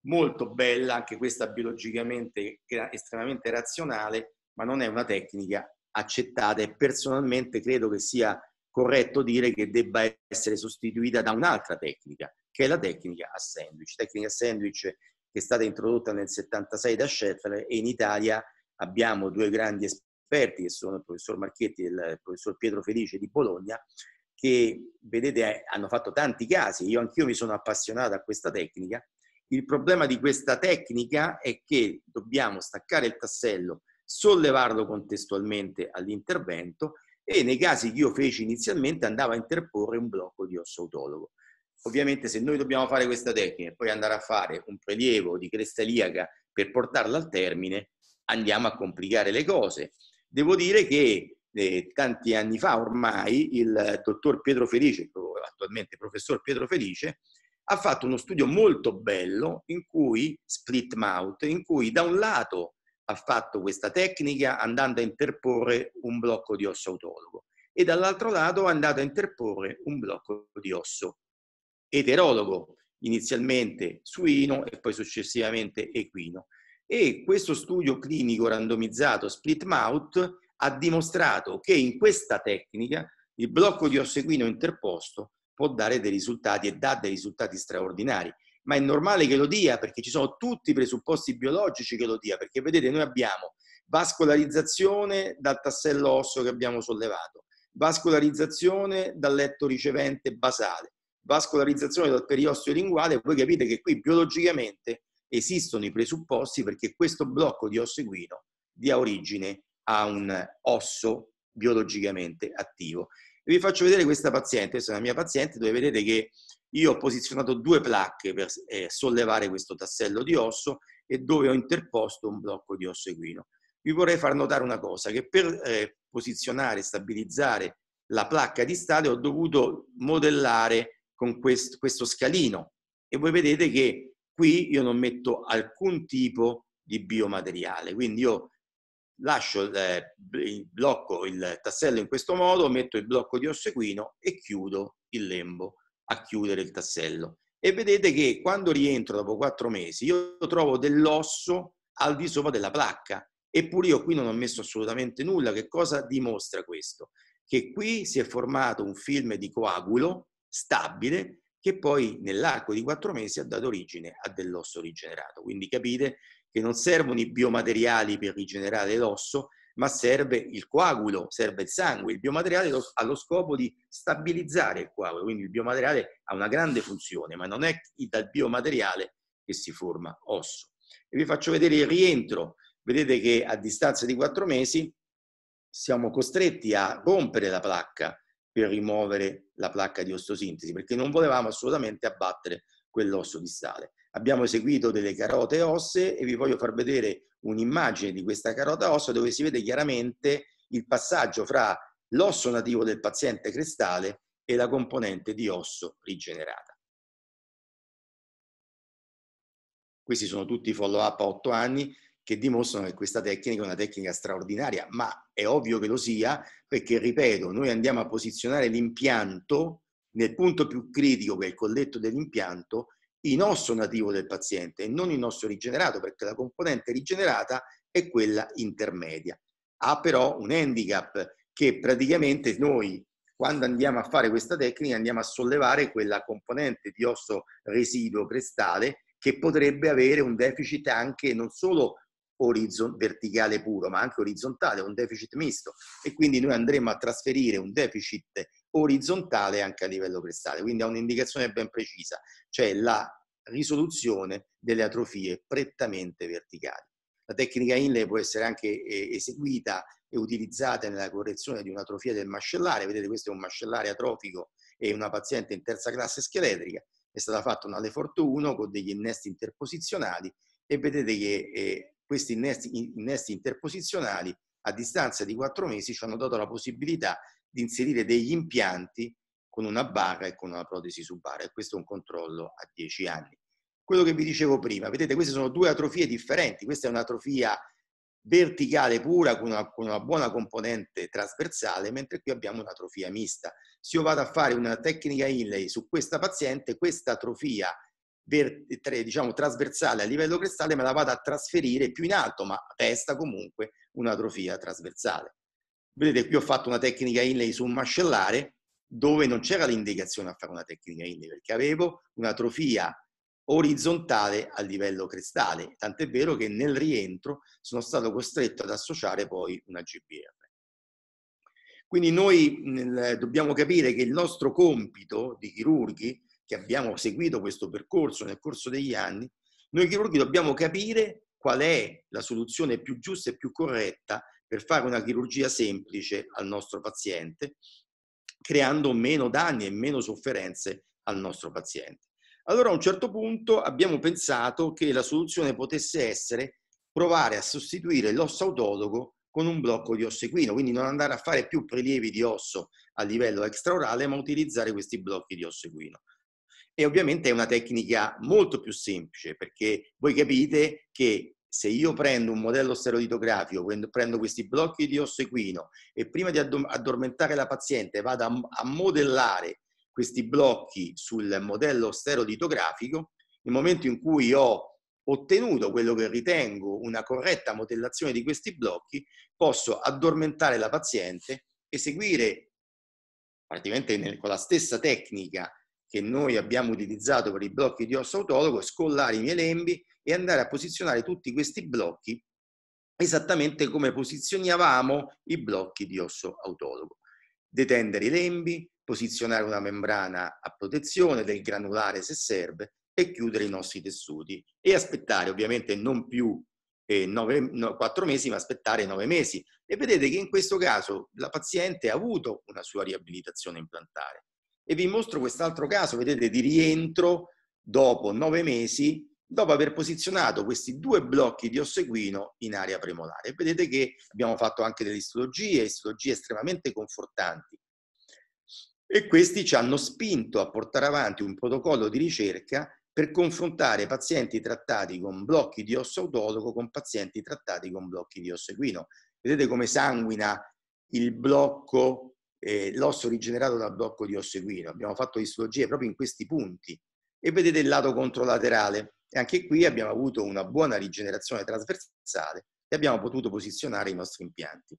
Speaker 1: molto bella, anche questa biologicamente estremamente razionale, ma non è una tecnica accettata e personalmente credo che sia corretto dire che debba essere sostituita da un'altra tecnica, che è la tecnica a sandwich. Tecnica a sandwich che è stata introdotta nel 76 da Scheffler e in Italia abbiamo due grandi esperti che sono il professor Marchetti e il professor Pietro Felice di Bologna che vedete hanno fatto tanti casi, io anch'io mi sono appassionato a questa tecnica. Il problema di questa tecnica è che dobbiamo staccare il tassello, sollevarlo contestualmente all'intervento e nei casi che io feci inizialmente andava a interporre un blocco di osso autologo. Ovviamente se noi dobbiamo fare questa tecnica e poi andare a fare un prelievo di cresta iliaca per portarla al termine, andiamo a complicare le cose. Devo dire che eh, tanti anni fa ormai il dottor Pietro Felice, attualmente professor Pietro Felice, ha fatto uno studio molto bello in cui, split mouth, in cui da un lato ha fatto questa tecnica andando a interporre un blocco di osso autologo e dall'altro lato è andato a interporre un blocco di osso eterologo, inizialmente suino e poi successivamente equino. E questo studio clinico randomizzato split mouth ha dimostrato che in questa tecnica il blocco di osso equino interposto può dare dei risultati e dà dei risultati straordinari ma è normale che lo dia perché ci sono tutti i presupposti biologici che lo dia, perché vedete noi abbiamo vascolarizzazione dal tassello osso che abbiamo sollevato, vascolarizzazione dal letto ricevente basale, vascolarizzazione dal periosteo linguale, voi capite che qui biologicamente esistono i presupposti perché questo blocco di osso equino dia origine a un osso biologicamente attivo. Vi faccio vedere questa paziente, questa è una mia paziente, dove vedete che io ho posizionato due placche per eh, sollevare questo tassello di osso e dove ho interposto un blocco di osso equino. Vi vorrei far notare una cosa, che per eh, posizionare e stabilizzare la placca di stade ho dovuto modellare con quest questo scalino. E voi vedete che qui io non metto alcun tipo di biomateriale, quindi io lascio eh, il blocco, il tassello in questo modo, metto il blocco di osso equino e chiudo il lembo a chiudere il tassello. E vedete che quando rientro dopo quattro mesi io trovo dell'osso al di sopra della placca. Eppure io qui non ho messo assolutamente nulla. Che cosa dimostra questo? Che qui si è formato un film di coagulo stabile che poi nell'arco di quattro mesi ha dato origine a dell'osso rigenerato. Quindi capite che non servono i biomateriali per rigenerare l'osso, ma serve il coagulo, serve il sangue. Il biomateriale ha lo scopo di stabilizzare il coagulo, quindi il biomateriale ha una grande funzione, ma non è dal biomateriale che si forma osso. E vi faccio vedere il rientro. Vedete che a distanza di quattro mesi siamo costretti a rompere la placca per rimuovere la placca di ostosintesi, perché non volevamo assolutamente abbattere quell'osso distale. Abbiamo eseguito delle carote ossee e vi voglio far vedere un'immagine di questa carota ossea dove si vede chiaramente il passaggio fra l'osso nativo del paziente crestale e la componente di osso rigenerata. Questi sono tutti follow up a 8 anni che dimostrano che questa tecnica è una tecnica straordinaria, ma è ovvio che lo sia perché, ripeto, noi andiamo a posizionare l'impianto nel punto più critico che è il colletto dell'impianto in osso nativo del paziente e non in osso rigenerato perché la componente rigenerata è quella intermedia. Ha però un handicap che praticamente noi quando andiamo a fare questa tecnica andiamo a sollevare quella componente di osso residuo crestale che potrebbe avere un deficit anche non solo verticale puro, ma anche orizzontale, un deficit misto. E quindi noi andremo a trasferire un deficit orizzontale anche a livello crestale. Quindi ha un'indicazione ben precisa, cioè la risoluzione delle atrofie prettamente verticali. La tecnica Inlay può essere anche eh, eseguita e utilizzata nella correzione di un'atrofia del mascellare. Vedete, questo è un mascellare atrofico e una paziente in terza classe scheletrica. È stata fatta una Leforto 1 con degli innesti interposizionali e vedete che eh, questi innesti interposizionali a distanza di quattro mesi ci hanno dato la possibilità di inserire degli impianti con una barra e con una protesi subara e questo è un controllo a 10 anni. Quello che vi dicevo prima, vedete queste sono due atrofie differenti, questa è un'atrofia verticale pura con una, con una, buona componente trasversale, mentre qui abbiamo un'atrofia mista. Se io vado a fare una tecnica Inlay su questa paziente, questa atrofia diciamo, trasversale a livello crestale me la vado a trasferire più in alto, ma resta comunque un'atrofia trasversale. Vedete, qui ho fatto una tecnica inlay su un mascellare dove non c'era l'indicazione a fare una tecnica inlay perché avevo un'atrofia orizzontale a livello crestale, tant'è vero che nel rientro sono stato costretto ad associare poi una GBR. Quindi noi dobbiamo capire che il nostro compito di chirurghi che abbiamo seguito questo percorso nel corso degli anni, noi chirurghi dobbiamo capire qual è la soluzione più giusta e più corretta per fare una chirurgia semplice al nostro paziente, creando meno danni e meno sofferenze al nostro paziente. Allora a un certo punto abbiamo pensato che la soluzione potesse essere provare a sostituire l'osso autologo con un blocco di osso equino, quindi non andare a fare più prelievi di osso a livello extraorale, ma utilizzare questi blocchi di osso equino. E ovviamente è una tecnica molto più semplice perché voi capite che se io prendo un modello stereolitografico, prendo questi blocchi di osso equino e prima di addormentare la paziente vado a, modellare questi blocchi sul modello stereolitografico, nel momento in cui ho ottenuto quello che ritengo una corretta modellazione di questi blocchi, posso addormentare la paziente, eseguire praticamente con la stessa tecnica che noi abbiamo utilizzato per i blocchi di osso autologo, scollare i miei lembi e andare a posizionare tutti questi blocchi esattamente come posizionavamo i blocchi di osso autologo. Detendere i lembi, posizionare una membrana a protezione del granulare se serve e chiudere i nostri tessuti e aspettare ovviamente non più eh, no, 4 mesi ma aspettare nove mesi e vedete che in questo caso la paziente ha avuto una sua riabilitazione implantare e vi mostro quest'altro caso, vedete, di rientro dopo nove mesi, dopo aver posizionato questi due blocchi di osso equino in area premolare. Vedete che abbiamo fatto anche delle istologie, istologie estremamente confortanti. E questi ci hanno spinto a portare avanti un protocollo di ricerca per confrontare pazienti trattati con blocchi di osso autologo con pazienti trattati con blocchi di osso equino. Vedete come sanguina il blocco eh, l'osso rigenerato dal blocco di osso equino. Abbiamo fatto istologie proprio in questi punti e vedete il lato controlaterale. E anche qui abbiamo avuto una buona rigenerazione trasversale e abbiamo potuto posizionare i nostri impianti.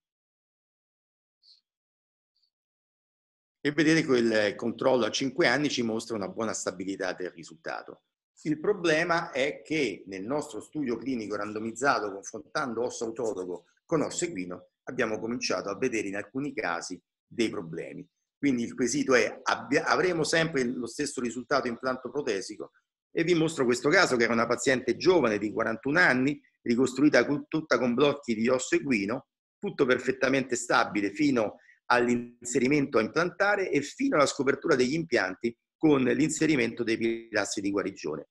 Speaker 1: E vedete che il controllo a 5 anni ci mostra una buona stabilità del risultato. Il problema è che nel nostro studio clinico randomizzato confrontando osso autologo con osso equino abbiamo cominciato a vedere in alcuni casi dei problemi. Quindi il quesito è, avremo sempre lo stesso risultato implanto protesico? E vi mostro questo caso che era una paziente giovane di 41 anni, ricostruita tutta con blocchi di osso equino, tutto perfettamente stabile fino all'inserimento a implantare e fino alla scopertura degli impianti con l'inserimento dei pilastri di guarigione.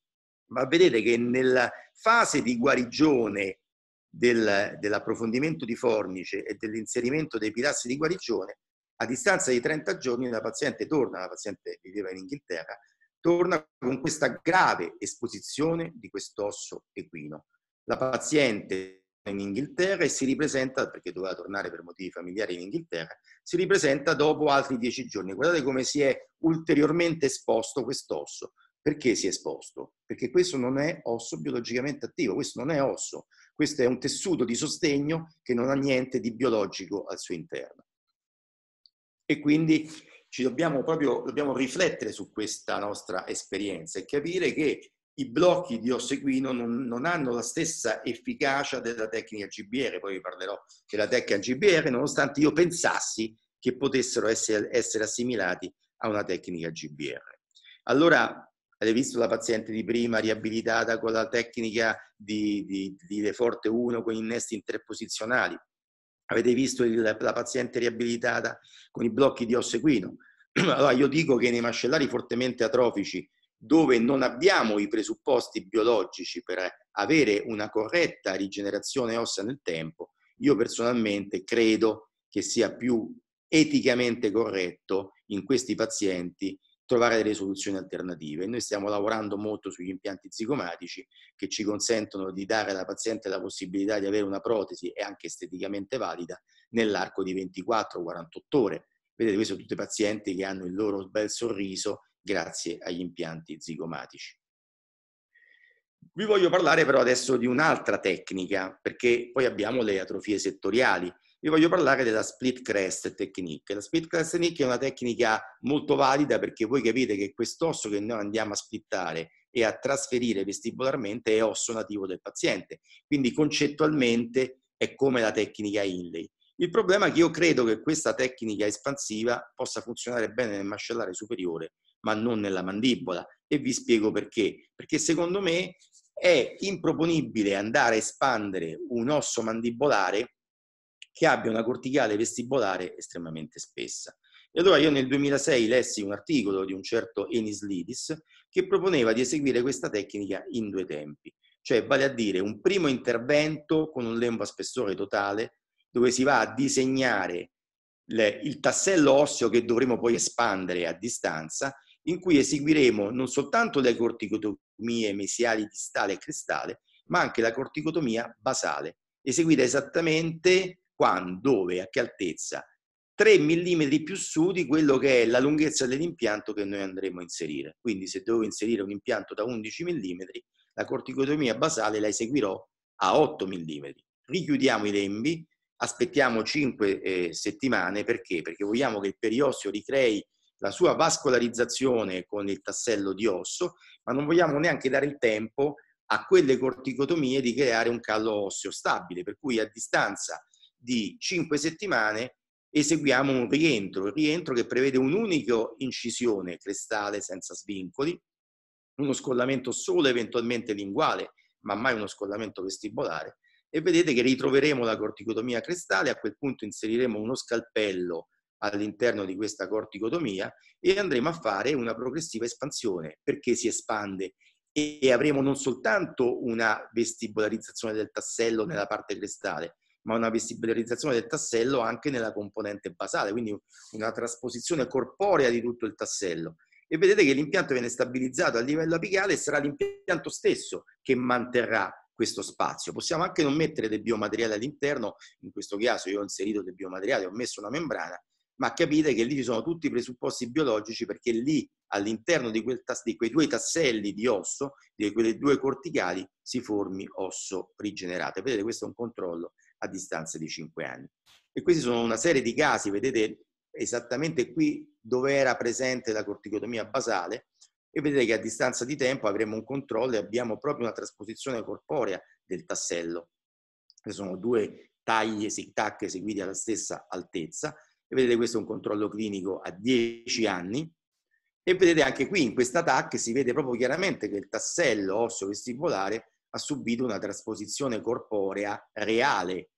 Speaker 1: Ma vedete che nella fase di guarigione del, dell'approfondimento di fornice e dell'inserimento dei pilastri di guarigione, a distanza di 30 giorni la paziente torna, la paziente viveva in Inghilterra, torna con questa grave esposizione di quest'osso equino. La paziente in Inghilterra e si ripresenta, perché doveva tornare per motivi familiari in Inghilterra, si ripresenta dopo altri dieci giorni. Guardate come si è ulteriormente esposto quest'osso. Perché si è esposto? Perché questo non è osso biologicamente attivo, questo non è osso, questo è un tessuto di sostegno che non ha niente di biologico al suo interno. E quindi ci dobbiamo proprio dobbiamo riflettere su questa nostra esperienza e capire che i blocchi di ossequino non, non, hanno la stessa efficacia della tecnica GBR, poi vi parlerò della tecnica GBR, nonostante io pensassi che potessero essere, essere assimilati a una tecnica GBR. Allora, avete visto la paziente di prima riabilitata con la tecnica di, di, di Leforte 1 con innesti interposizionali? Avete visto il, la paziente riabilitata con i blocchi di ossequino? Allora, io dico che nei mascellari fortemente atrofici dove non abbiamo i presupposti biologici per avere una corretta rigenerazione ossea nel tempo, io personalmente credo che sia più eticamente corretto in questi pazienti trovare delle soluzioni alternative. Noi stiamo lavorando molto sugli impianti zigomatici che ci consentono di dare alla paziente la possibilità di avere una protesi e anche esteticamente valida nell'arco di 24-48 ore. Vedete, questi sono tutti pazienti che hanno il loro bel sorriso grazie agli impianti zigomatici. Vi voglio parlare però adesso di un'altra tecnica, perché poi abbiamo le atrofie settoriali. Vi voglio parlare della split crest technique. La split crest technique è una tecnica molto valida perché voi capite che quest'osso che noi andiamo a splittare e a trasferire vestibolarmente è osso nativo del paziente. Quindi concettualmente è come la tecnica Inlay. Il problema è che io credo che questa tecnica espansiva possa funzionare bene nel mascellare superiore ma non nella mandibola. E vi spiego perché. Perché secondo me è improponibile andare a espandere un osso mandibolare che abbia una corticale vestibolare estremamente spessa. E allora io nel 2006 lessi un articolo di un certo Enis Lidis che proponeva di eseguire questa tecnica in due tempi, cioè vale a dire un primo intervento con un lembo a spessore totale dove si va a disegnare le, il tassello osseo che dovremo poi espandere a distanza in cui eseguiremo non soltanto le corticotomie mesiali distale e cristale, ma anche la corticotomia basale, eseguita esattamente quando, dove, a che altezza, 3 mm più su di quello che è la lunghezza dell'impianto che noi andremo a inserire. Quindi se devo inserire un impianto da 11 mm, la corticotomia basale la eseguirò a 8 mm. Richiudiamo i lembi, aspettiamo 5 eh, settimane, perché? Perché vogliamo che il periosseo ricrei la sua vascolarizzazione con il tassello di osso, ma non vogliamo neanche dare il tempo a quelle corticotomie di creare un callo osseo stabile, per cui a distanza di 5 settimane eseguiamo un rientro, il rientro che prevede un'unica incisione crestale senza svincoli, uno scollamento solo eventualmente linguale, ma mai uno scollamento vestibolare, e vedete che ritroveremo la corticotomia crestale, a quel punto inseriremo uno scalpello all'interno di questa corticotomia e andremo a fare una progressiva espansione. Perché si espande? E avremo non soltanto una vestibolarizzazione del tassello nella parte crestale, ma una vestibolarizzazione del tassello anche nella componente basale, quindi una trasposizione corporea di tutto il tassello. E vedete che l'impianto viene stabilizzato a livello apicale e sarà l'impianto stesso che manterrà questo spazio. Possiamo anche non mettere del biomateriale all'interno, in questo caso io ho inserito del biomateriale, ho messo una membrana, ma capite che lì ci sono tutti i presupposti biologici perché lì all'interno di, di quei due tasselli di osso, di quelle due corticali, si formi osso rigenerato. Vedete, questo è un controllo a distanza di 5 anni. E questi sono una serie di casi, vedete esattamente qui dove era presente la corticotomia basale, e vedete che a distanza di tempo avremo un controllo e abbiamo proprio una trasposizione corporea del tassello. Queste sono due tagli, tac eseguiti alla stessa altezza. E vedete questo è un controllo clinico a 10 anni. E vedete anche qui in questa TAC si vede proprio chiaramente che il tassello osseo vestibolare ha subito una trasposizione corporea reale.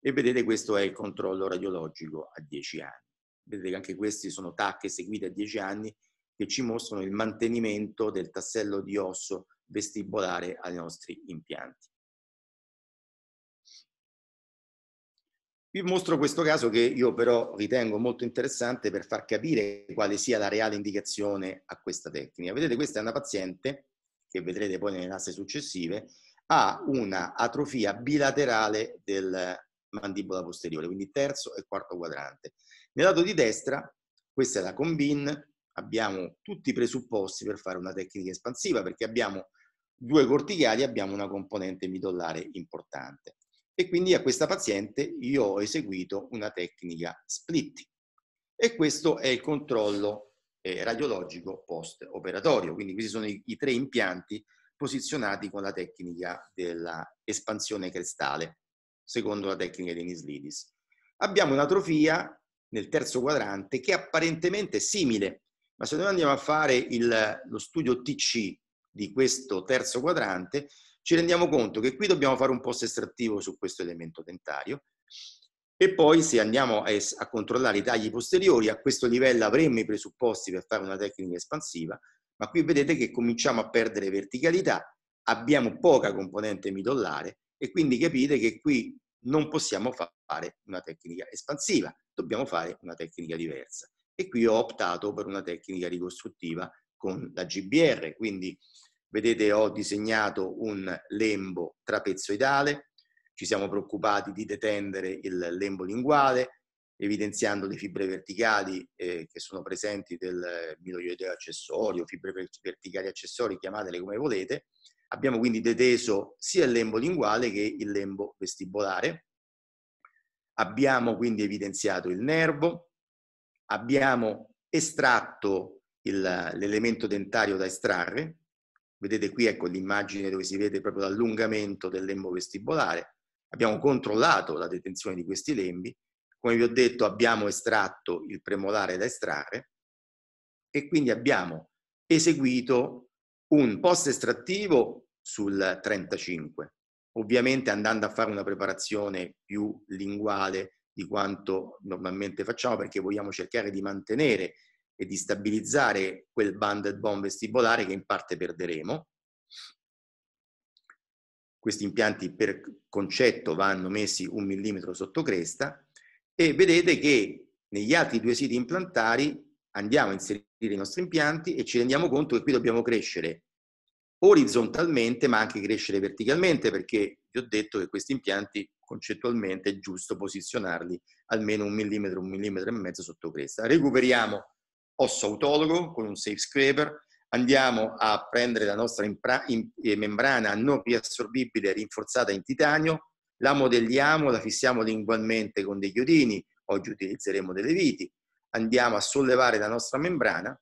Speaker 1: E vedete questo è il controllo radiologico a 10 anni. Vedete che anche questi sono TAC eseguiti a 10 anni che ci mostrano il mantenimento del tassello di osso vestibolare ai nostri impianti. Vi mostro questo caso che io però ritengo molto interessante per far capire quale sia la reale indicazione a questa tecnica. Vedete, questa è una paziente, che vedrete poi nelle nasse successive, ha una atrofia bilaterale del mandibola posteriore, quindi terzo e quarto quadrante. Nel lato di destra, questa è la combin, abbiamo tutti i presupposti per fare una tecnica espansiva perché abbiamo due corticali abbiamo una componente midollare importante e quindi a questa paziente io ho eseguito una tecnica split e questo è il controllo eh, radiologico post-operatorio, quindi questi sono i, i tre impianti posizionati con la tecnica dell'espansione crestale, secondo la tecnica di Nislidis. Abbiamo un'atrofia nel terzo quadrante che apparentemente è simile, ma se noi andiamo a fare il, lo studio TC di questo terzo quadrante, ci rendiamo conto che qui dobbiamo fare un post estrattivo su questo elemento dentario e poi se andiamo a, a controllare i tagli posteriori, a questo livello avremmo i presupposti per fare una tecnica espansiva, ma qui vedete che cominciamo a perdere verticalità, abbiamo poca componente midollare e quindi capite che qui non possiamo fare una tecnica espansiva, dobbiamo fare una tecnica diversa. E qui ho optato per una tecnica ricostruttiva con la GBR, quindi Vedete ho disegnato un lembo trapezoidale, ci siamo preoccupati di detendere il lembo linguale, evidenziando le fibre verticali eh, che sono presenti del miloioideo accessorio, fibre verticali accessorie, chiamatele come volete. Abbiamo quindi deteso sia il lembo linguale che il lembo vestibolare. Abbiamo quindi evidenziato il nervo, abbiamo estratto l'elemento dentario da estrarre, Vedete qui ecco l'immagine dove si vede proprio l'allungamento del lembo vestibolare. Abbiamo controllato la detenzione di questi lembi. Come vi ho detto abbiamo estratto il premolare da estrarre e quindi abbiamo eseguito un post estrattivo sul 35, ovviamente andando a fare una preparazione più linguale di quanto normalmente facciamo perché vogliamo cercare di mantenere e di stabilizzare quel banded bone vestibolare che in parte perderemo. Questi impianti per concetto vanno messi un millimetro sotto cresta e vedete che negli altri due siti implantari andiamo a inserire i nostri impianti e ci rendiamo conto che qui dobbiamo crescere orizzontalmente ma anche crescere verticalmente perché vi ho detto che questi impianti concettualmente è giusto posizionarli almeno un millimetro, un millimetro e mezzo sotto cresta. Recuperiamo osso autologo con un safe scraper, andiamo a prendere la nostra eh, membrana non riassorbibile rinforzata in titanio, la modelliamo, la fissiamo lingualmente con dei chiodini, oggi utilizzeremo delle viti, andiamo a sollevare la nostra membrana,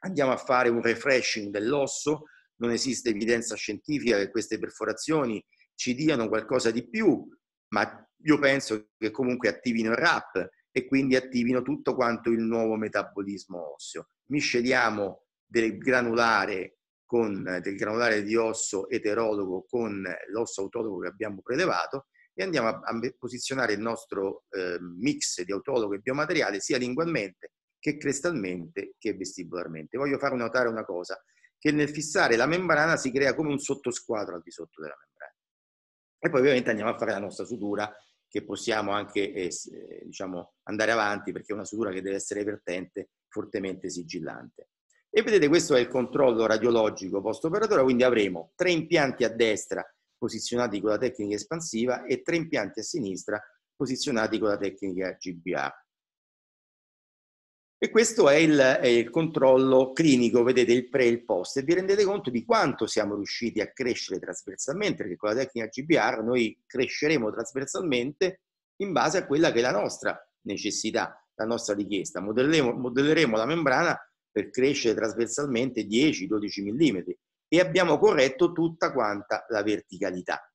Speaker 1: andiamo a fare un refreshing dell'osso, non esiste evidenza scientifica che queste perforazioni ci diano qualcosa di più, ma io penso che comunque attivino il RAP e quindi attivino tutto quanto il nuovo metabolismo osseo. Misceliamo del granulare, con, del granulare di osso eterologo con l'osso autologo che abbiamo prelevato e andiamo a, a posizionare il nostro eh, mix di autologo e biomateriale sia lingualmente che crestalmente che vestibolarmente. Voglio far notare una cosa, che nel fissare la membrana si crea come un sottosquadro al di sotto della membrana. E poi ovviamente andiamo a fare la nostra sutura che possiamo anche eh, eh, diciamo, andare avanti perché è una sutura che deve essere vertente, fortemente sigillante. E vedete questo è il controllo radiologico post-operatorio, quindi avremo tre impianti a destra posizionati con la tecnica espansiva e tre impianti a sinistra posizionati con la tecnica GBA. E questo è il, è il, controllo clinico, vedete il pre e il post, e vi rendete conto di quanto siamo riusciti a crescere trasversalmente, perché con la tecnica GBR noi cresceremo trasversalmente in base a quella che è la nostra necessità, la nostra richiesta. Modelleremo, modelleremo la membrana per crescere trasversalmente 10-12 mm e abbiamo corretto tutta quanta la verticalità.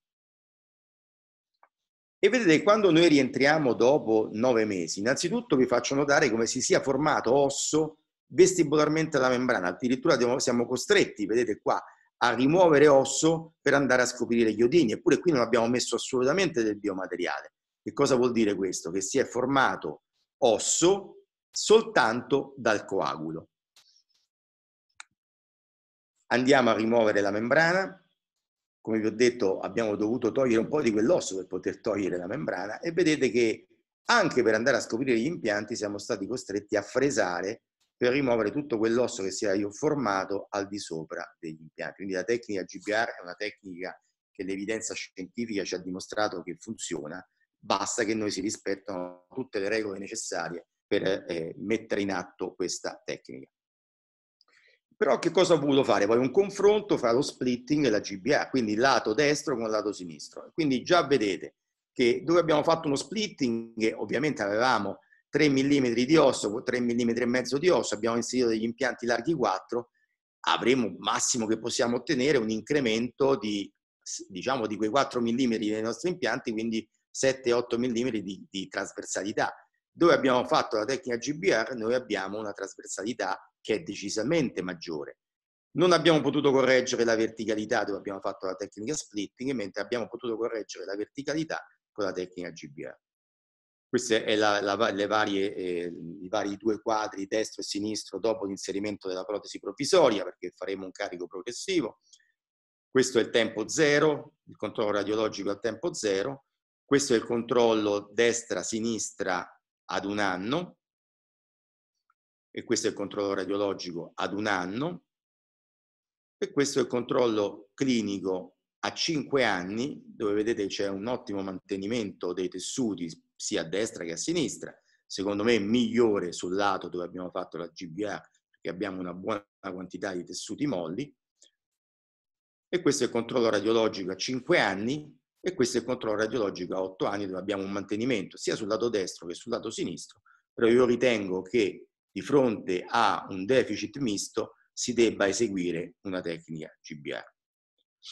Speaker 1: E vedete, quando noi rientriamo dopo nove mesi, innanzitutto vi faccio notare come si sia formato osso vestibolarmente alla membrana, addirittura siamo costretti, vedete qua, a rimuovere osso per andare a scoprire gli iodini, eppure qui non abbiamo messo assolutamente del biomateriale. Che cosa vuol dire questo? Che si è formato osso soltanto dal coagulo. Andiamo a rimuovere la membrana, come vi ho detto abbiamo dovuto togliere un po' di quell'osso per poter togliere la membrana e vedete che anche per andare a scoprire gli impianti siamo stati costretti a fresare per rimuovere tutto quell'osso che si era formato al di sopra degli impianti. Quindi la tecnica GBR è una tecnica che l'evidenza scientifica ci ha dimostrato che funziona, basta che noi si rispettano tutte le regole necessarie per eh, mettere in atto questa tecnica. Però che cosa ho voluto fare? Poi un confronto fra lo splitting e la GBA, quindi il lato destro con il lato sinistro. Quindi già vedete che dove abbiamo fatto uno splitting, ovviamente avevamo 3 mm di osso, 3 mm e mezzo di osso, abbiamo inserito degli impianti larghi 4, avremo massimo che possiamo ottenere un incremento di, diciamo, di quei 4 mm dei nostri impianti, quindi 7-8 mm di, di trasversalità. Dove abbiamo fatto la tecnica GBR, noi abbiamo una trasversalità che è decisamente maggiore. Non abbiamo potuto correggere la verticalità dove abbiamo fatto la tecnica splitting, mentre abbiamo potuto correggere la verticalità con la tecnica GBR. Questi sono eh, i vari due quadri, destro e sinistro, dopo l'inserimento della protesi provvisoria, perché faremo un carico progressivo. Questo è il tempo zero, il controllo radiologico al tempo zero. Questo è il controllo destra-sinistra ad un anno e questo è il controllo radiologico ad un anno, e questo è il controllo clinico a 5 anni, dove vedete c'è un ottimo mantenimento dei tessuti sia a destra che a sinistra, secondo me migliore sul lato dove abbiamo fatto la GBA, perché abbiamo una buona quantità di tessuti molli, e questo è il controllo radiologico a 5 anni, e questo è il controllo radiologico a 8 anni, dove abbiamo un mantenimento sia sul lato destro che sul lato sinistro, però io ritengo che di fronte a un deficit misto si debba eseguire una tecnica GBA.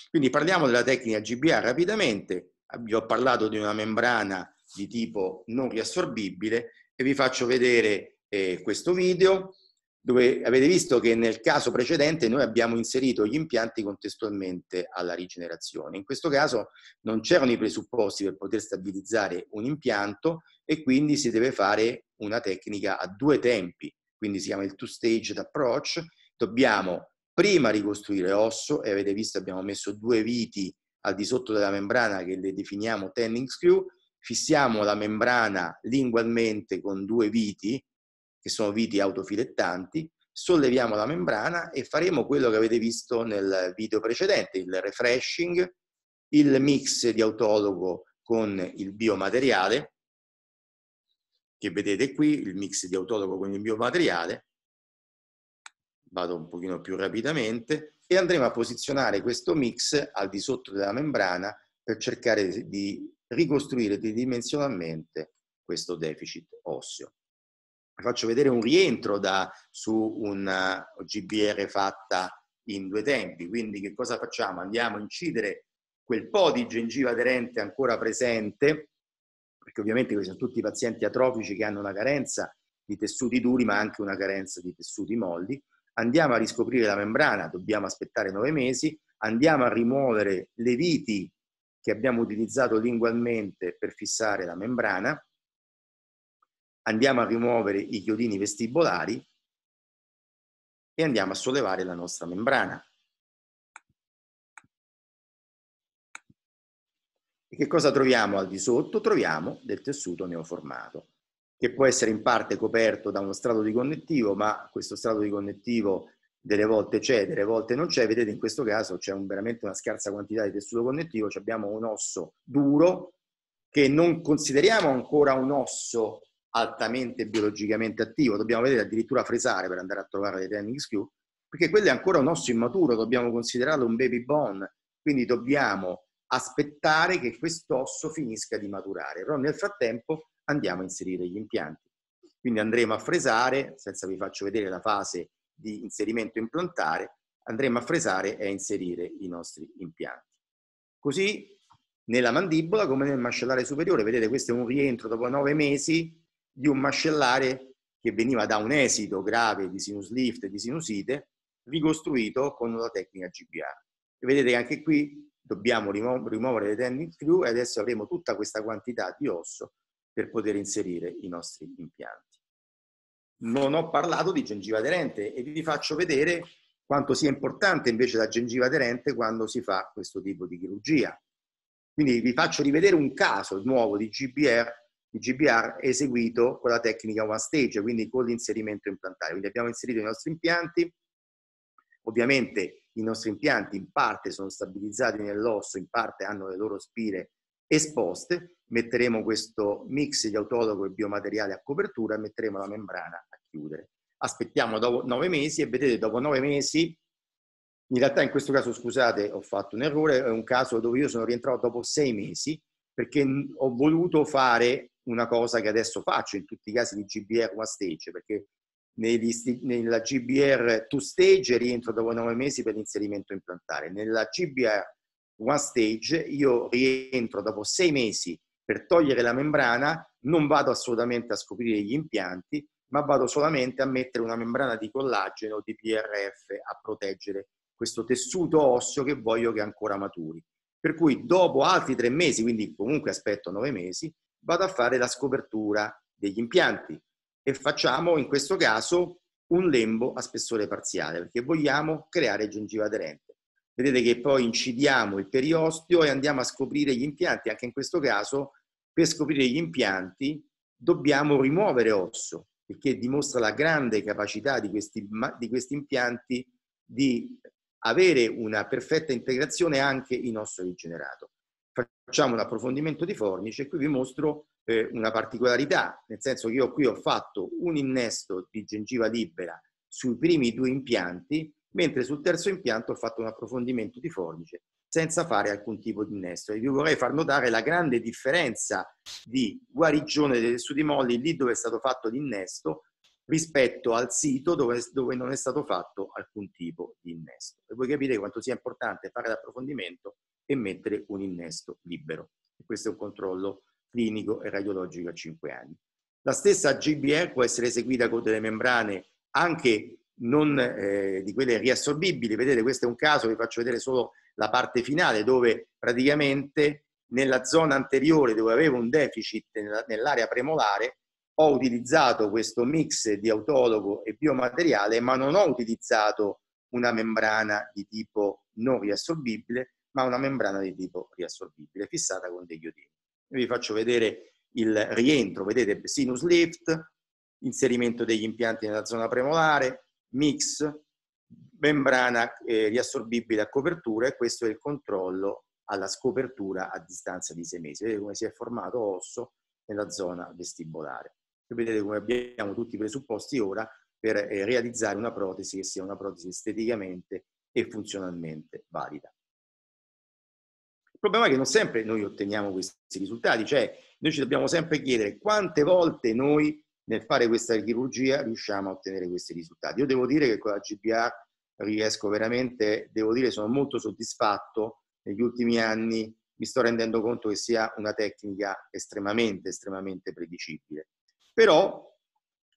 Speaker 1: Quindi parliamo della tecnica GBA rapidamente. Vi ho parlato di una membrana di tipo non riassorbibile e vi faccio vedere eh, questo video dove avete visto che nel caso precedente noi abbiamo inserito gli impianti contestualmente alla rigenerazione. In questo caso non c'erano i presupposti per poter stabilizzare un impianto e quindi si deve fare una tecnica a due tempi, quindi si chiama il two-stage approach. Dobbiamo prima ricostruire osso e avete visto abbiamo messo due viti al di sotto della membrana che le definiamo tending screw, fissiamo la membrana lingualmente con due viti che sono viti autofilettanti, solleviamo la membrana e faremo quello che avete visto nel video precedente, il refreshing, il mix di autologo con il biomateriale, che vedete qui, il mix di autologo con il biomateriale, vado un pochino più rapidamente, e andremo a posizionare questo mix al di sotto della membrana per cercare di ricostruire tridimensionalmente questo deficit osseo faccio vedere un rientro da, su una GBR fatta in due tempi. Quindi che cosa facciamo? Andiamo a incidere quel po' di gengiva aderente ancora presente, perché ovviamente questi sono tutti pazienti atrofici che hanno una carenza di tessuti duri ma anche una carenza di tessuti molli. Andiamo a riscoprire la membrana, dobbiamo aspettare nove mesi, andiamo a rimuovere le viti che abbiamo utilizzato lingualmente per fissare la membrana, andiamo a rimuovere i chiodini vestibolari e andiamo a sollevare la nostra membrana. E che cosa troviamo al di sotto? Troviamo del tessuto neoformato, che può essere in parte coperto da uno strato di connettivo, ma questo strato di connettivo delle volte c'è, delle volte non c'è. Vedete in questo caso c'è un, veramente una scarsa quantità di tessuto connettivo, abbiamo un osso duro che non consideriamo ancora un osso altamente biologicamente attivo, dobbiamo vedere addirittura fresare per andare a trovare le training screw, perché quello è ancora un osso immaturo, dobbiamo considerarlo un baby bone, quindi dobbiamo aspettare che questo osso finisca di maturare, però nel frattempo andiamo a inserire gli impianti. Quindi andremo a fresare, senza vi faccio vedere la fase di inserimento implantare, andremo a fresare e a inserire i nostri impianti. Così nella mandibola come nel mascellare superiore. Vedete, questo è un rientro dopo nove mesi di un mascellare che veniva da un esito grave di sinus lift e di sinusite, ricostruito con la tecnica GBR. E vedete che anche qui dobbiamo rimuovere le tendine screw e adesso avremo tutta questa quantità di osso per poter inserire i nostri impianti. Non ho parlato di gengiva aderente e vi faccio vedere quanto sia importante invece la gengiva aderente quando si fa questo tipo di chirurgia. Quindi vi faccio rivedere un caso nuovo di GBR, di GBR eseguito con la tecnica one stage, quindi con l'inserimento implantare. Quindi abbiamo inserito i nostri impianti, ovviamente i nostri impianti in parte sono stabilizzati nell'osso, in parte hanno le loro spire esposte, metteremo questo mix di autologo e biomateriale a copertura e metteremo la membrana a chiudere. Aspettiamo dopo nove mesi e vedete dopo nove mesi, in realtà in questo caso scusate ho fatto un errore, è un caso dove io sono rientrato dopo sei mesi perché ho voluto fare una cosa che adesso faccio in tutti i casi di GBR one stage perché nella GBR two stage rientro dopo nove mesi per l'inserimento implantare. Nella GBR one stage io rientro dopo sei mesi per togliere la membrana, non vado assolutamente a scoprire gli impianti, ma vado solamente a mettere una membrana di collagene o di PRF a proteggere questo tessuto osseo che voglio che ancora maturi. Per cui dopo altri tre mesi, quindi comunque aspetto nove mesi, vado a fare la scopertura degli impianti e facciamo in questo caso un lembo a spessore parziale perché vogliamo creare gengiva aderente. Vedete che poi incidiamo il periosteo e andiamo a scoprire gli impianti. Anche in questo caso, per scoprire gli impianti, dobbiamo rimuovere osso, il che dimostra la grande capacità di questi, di questi impianti di avere una perfetta integrazione anche in osso rigenerato. Facciamo un approfondimento di fornice e qui vi mostro eh, una particolarità, nel senso che io qui ho fatto un innesto di gengiva libera sui primi due impianti mentre sul terzo impianto ho fatto un approfondimento di fornice senza fare alcun tipo di innesto. E vi vorrei far notare la grande differenza di guarigione dei tessuti molli lì dove è stato fatto l'innesto rispetto al sito dove, dove, non è stato fatto alcun tipo di innesto. E voi capite quanto sia importante fare l'approfondimento e mettere un innesto libero. Questo è un controllo clinico e radiologico a 5 anni. La stessa GBR può essere eseguita con delle membrane anche non eh, di quelle riassorbibili. Vedete, questo è un caso, vi faccio vedere solo la parte finale, dove praticamente nella zona anteriore, dove avevo un deficit nell'area premolare, ho utilizzato questo mix di autologo e biomateriale, ma non ho utilizzato una membrana di tipo non riassorbibile, ma una membrana di tipo riassorbibile, fissata con degli iodini. Vi faccio vedere il rientro, vedete sinus lift, inserimento degli impianti nella zona premolare, mix, membrana eh, riassorbibile a copertura e questo è il controllo alla scopertura a distanza di sei mesi. Vedete come si è formato osso nella zona vestibolare. Vedete come abbiamo tutti i presupposti ora per eh, realizzare una protesi che sia una protesi esteticamente e funzionalmente valida. Il problema è che non sempre noi otteniamo questi risultati, cioè noi ci dobbiamo sempre chiedere quante volte noi nel fare questa chirurgia riusciamo a ottenere questi risultati. Io devo dire che con la GBA riesco veramente, devo dire, sono molto soddisfatto. Negli ultimi anni mi sto rendendo conto che sia una tecnica estremamente, estremamente predicibile. Però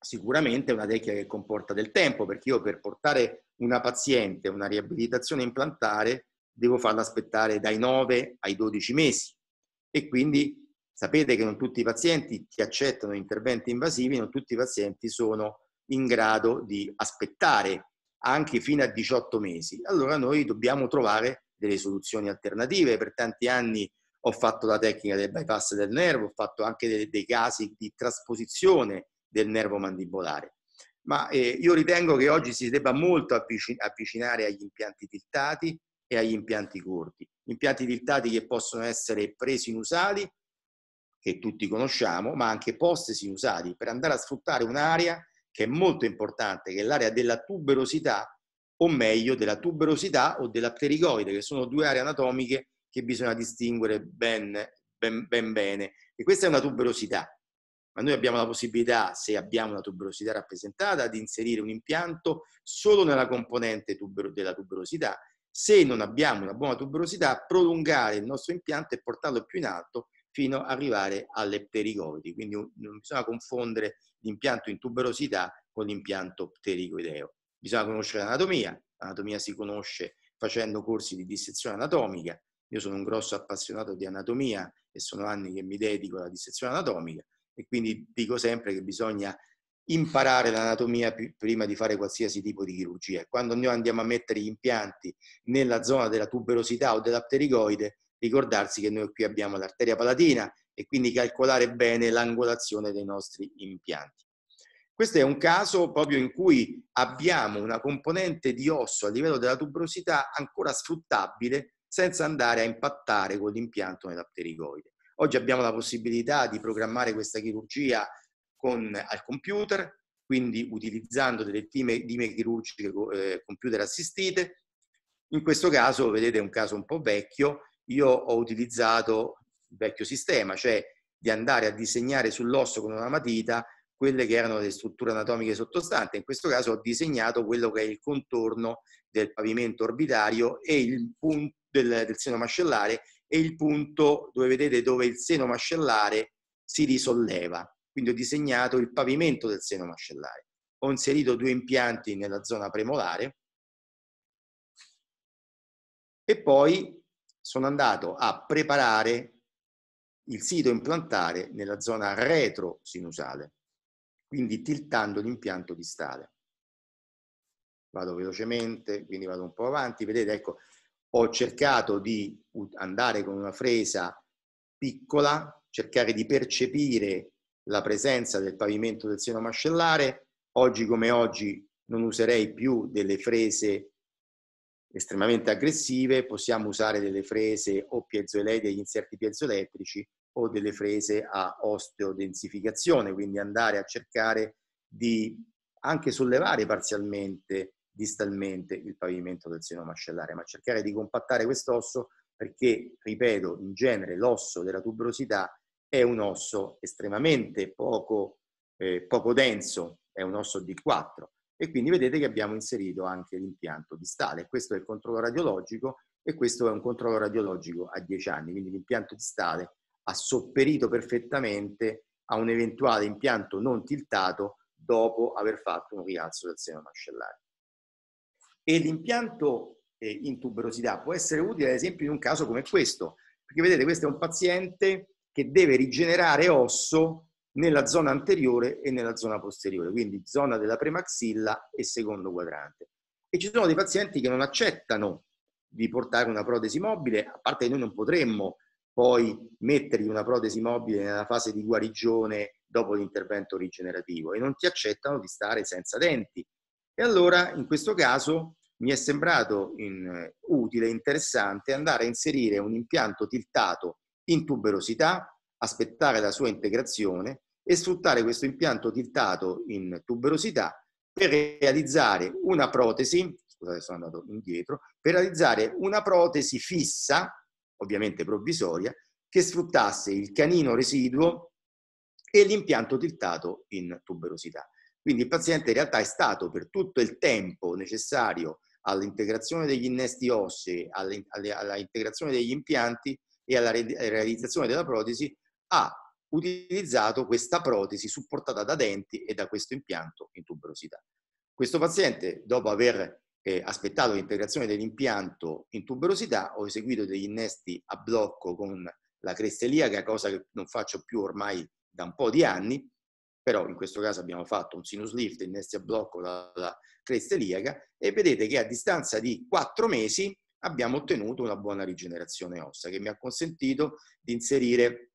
Speaker 1: sicuramente è una tecnica che comporta del tempo, perché io per portare una paziente a una riabilitazione implantare devo farla aspettare dai 9 ai 12 mesi e quindi Sapete che non tutti i pazienti che accettano interventi invasivi, non tutti i pazienti sono in grado di aspettare anche fino a 18 mesi. Allora noi dobbiamo trovare delle soluzioni alternative. Per tanti anni ho fatto la tecnica del bypass del nervo, ho fatto anche dei, dei casi di trasposizione del nervo mandibolare. Ma eh, io ritengo che oggi si debba molto avvicin- avvicinare agli impianti tiltati e agli impianti corti. Impianti tiltati che possono essere presinusali che tutti conosciamo, ma anche post sinusali, per andare a sfruttare un'area che è molto importante, che è l'area della tuberosità, o meglio della tuberosità o della pterigoide, che sono due aree anatomiche che bisogna distinguere ben, ben, ben bene. E questa è una tuberosità, ma noi abbiamo la possibilità, se abbiamo una tuberosità rappresentata, di inserire un impianto solo nella componente tubero, della tuberosità se non abbiamo una buona tuberosità, prolungare il nostro impianto e portarlo più in alto fino ad arrivare alle pterigoidi. Quindi non bisogna confondere l'impianto in tuberosità con l'impianto ptericoideo. Bisogna conoscere l'anatomia, l'anatomia si conosce facendo corsi di dissezione anatomica. Io sono un grosso appassionato di anatomia e sono anni che mi dedico alla dissezione anatomica e quindi dico sempre che bisogna imparare l'anatomia prima di fare qualsiasi tipo di chirurgia. Quando noi andiamo a mettere gli impianti nella zona della tuberosità o della pterigoide, ricordarsi che noi qui abbiamo l'arteria palatina e quindi calcolare bene l'angolazione dei nostri impianti. Questo è un caso proprio in cui abbiamo una componente di osso a livello della tuberosità ancora sfruttabile senza andare a impattare con l'impianto nella pterigoide. Oggi abbiamo la possibilità di programmare questa chirurgia con, al computer, quindi utilizzando delle dime, dime chirurgiche eh, computer assistite. In questo caso, vedete, è un caso un po' vecchio, io ho utilizzato il vecchio sistema, cioè di andare a disegnare sull'osso con una matita quelle che erano le strutture anatomiche sottostanti. In questo caso ho disegnato quello che è il contorno del pavimento orbitario e il punto del, del seno mascellare e il punto dove vedete dove il seno mascellare si risolleva quindi ho disegnato il pavimento del seno mascellare. Ho inserito due impianti nella zona premolare e poi sono andato a preparare il sito implantare nella zona retrosinusale, quindi tiltando l'impianto distale. Vado velocemente, quindi vado un po' avanti. Vedete, ecco, ho cercato di andare con una fresa piccola, cercare di percepire la presenza del pavimento del seno mascellare. Oggi come oggi non userei più delle frese estremamente aggressive, possiamo usare delle frese o piezoelettriche, degli inserti piezoelettrici o delle frese a osteodensificazione, quindi andare a cercare di anche sollevare parzialmente distalmente il pavimento del seno mascellare, ma cercare di compattare quest'osso perché, ripeto, in genere l'osso della tuberosità è un osso estremamente poco, eh, poco denso, è un osso di 4 e quindi vedete che abbiamo inserito anche l'impianto distale. Questo è il controllo radiologico e questo è un controllo radiologico a 10 anni, quindi l'impianto distale ha sopperito perfettamente a un eventuale impianto non tiltato dopo aver fatto un rialzo del seno mascellare. E l'impianto eh, in tuberosità può essere utile ad esempio in un caso come questo, perché vedete questo è un paziente che deve rigenerare osso nella zona anteriore e nella zona posteriore, quindi zona della premaxilla e secondo quadrante. E ci sono dei pazienti che non accettano di portare una protesi mobile, a parte che noi non potremmo poi mettergli una protesi mobile nella fase di guarigione dopo l'intervento rigenerativo e non ti accettano di stare senza denti. E allora in questo caso mi è sembrato in, utile, interessante andare a inserire un impianto tiltato in tuberosità, aspettare la sua integrazione e sfruttare questo impianto tiltato in tuberosità per realizzare una protesi, scusate sono andato indietro, per realizzare una protesi fissa, ovviamente provvisoria, che sfruttasse il canino residuo e l'impianto tiltato in tuberosità. Quindi il paziente in realtà è stato per tutto il tempo necessario all'integrazione degli innesti ossei, all'integrazione degli impianti, e alla realizzazione della protesi ha utilizzato questa protesi supportata da denti e da questo impianto in tuberosità. Questo paziente, dopo aver eh, aspettato l'integrazione dell'impianto in tuberosità, ho eseguito degli innesti a blocco con la cresta iliaca, cosa che non faccio più ormai da un po' di anni, però in questo caso abbiamo fatto un sinus lift, innesti a blocco dalla cresta iliaca e vedete che a distanza di quattro mesi abbiamo ottenuto una buona rigenerazione ossea che mi ha consentito di inserire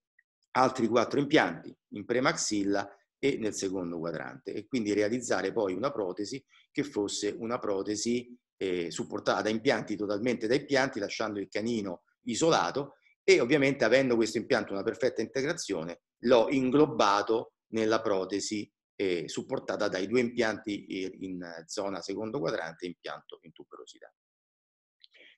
Speaker 1: altri quattro impianti in premaxilla e nel secondo quadrante e quindi realizzare poi una protesi che fosse una protesi eh, supportata da impianti totalmente da impianti lasciando il canino isolato e ovviamente avendo questo impianto una perfetta integrazione l'ho inglobato nella protesi eh, supportata dai due impianti in zona secondo quadrante e impianto in tuberosità.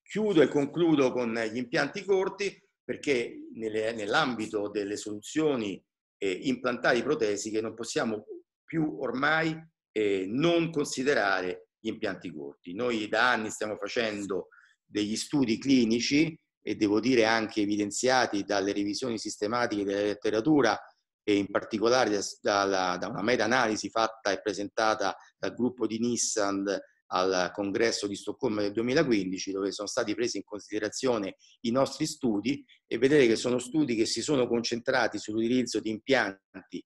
Speaker 1: Chiudo e concludo con gli impianti corti perché nell'ambito delle soluzioni eh, implantari protesiche non possiamo più ormai eh, non considerare gli impianti corti. Noi da anni stiamo facendo degli studi clinici e devo dire anche evidenziati dalle revisioni sistematiche della letteratura e in particolare da, da una meta-analisi fatta e presentata dal gruppo di Nissan al congresso di Stoccolma del 2015 dove sono stati presi in considerazione i nostri studi e vedere che sono studi che si sono concentrati sull'utilizzo di impianti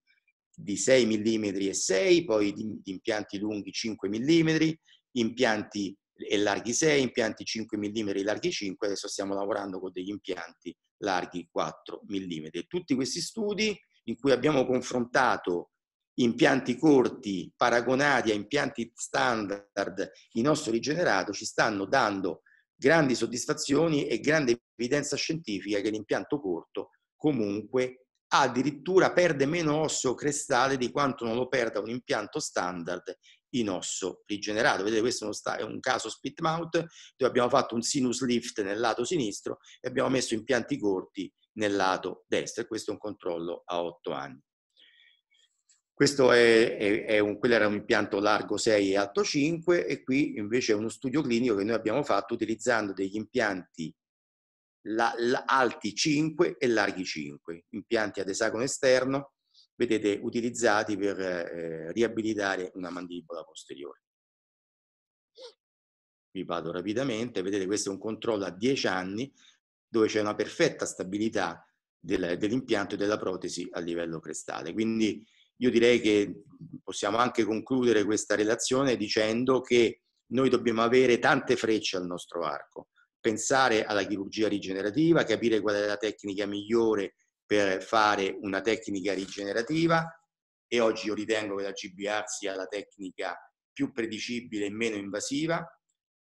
Speaker 1: di 6 mm e 6, poi di impianti lunghi 5 mm, impianti e larghi 6, impianti 5 mm e larghi 5, adesso stiamo lavorando con degli impianti larghi 4 mm. Tutti questi studi in cui abbiamo confrontato impianti corti paragonati a impianti standard in osso rigenerato ci stanno dando grandi soddisfazioni e grande evidenza scientifica che l'impianto corto comunque addirittura perde meno osso crestale di quanto non lo perda un impianto standard in osso rigenerato. Vedete, questo è un caso split mount dove abbiamo fatto un sinus lift nel lato sinistro e abbiamo messo impianti corti nel lato destro e questo è un controllo a 8 anni. Questo è, è, è un, quello era un impianto largo 6 e alto 5 e qui invece è uno studio clinico che noi abbiamo fatto utilizzando degli impianti la, la, alti 5 e larghi 5, impianti ad esagono esterno, vedete, utilizzati per eh, riabilitare una mandibola posteriore. Vi vado rapidamente, vedete questo è un controllo a 10 anni dove c'è una perfetta stabilità del, dell'impianto e della protesi a livello crestale. Quindi io direi che possiamo anche concludere questa relazione dicendo che noi dobbiamo avere tante frecce al nostro arco, pensare alla chirurgia rigenerativa, capire qual è la tecnica migliore per fare una tecnica rigenerativa. E oggi io ritengo che la GBR sia la tecnica più predicibile e meno invasiva,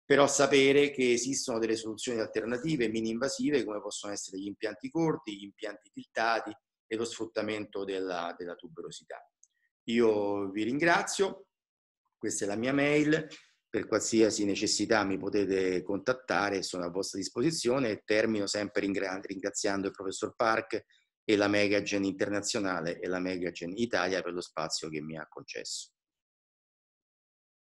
Speaker 1: però sapere che esistono delle soluzioni alternative mini invasive come possono essere gli impianti corti, gli impianti tiltati e lo sfruttamento della, della tuberosità. Io vi ringrazio, questa è la mia mail, per qualsiasi necessità mi potete contattare, sono a vostra disposizione e termino sempre ringraziando il professor Park e la Megagen internazionale e la Megagen Italia per lo spazio che mi ha concesso.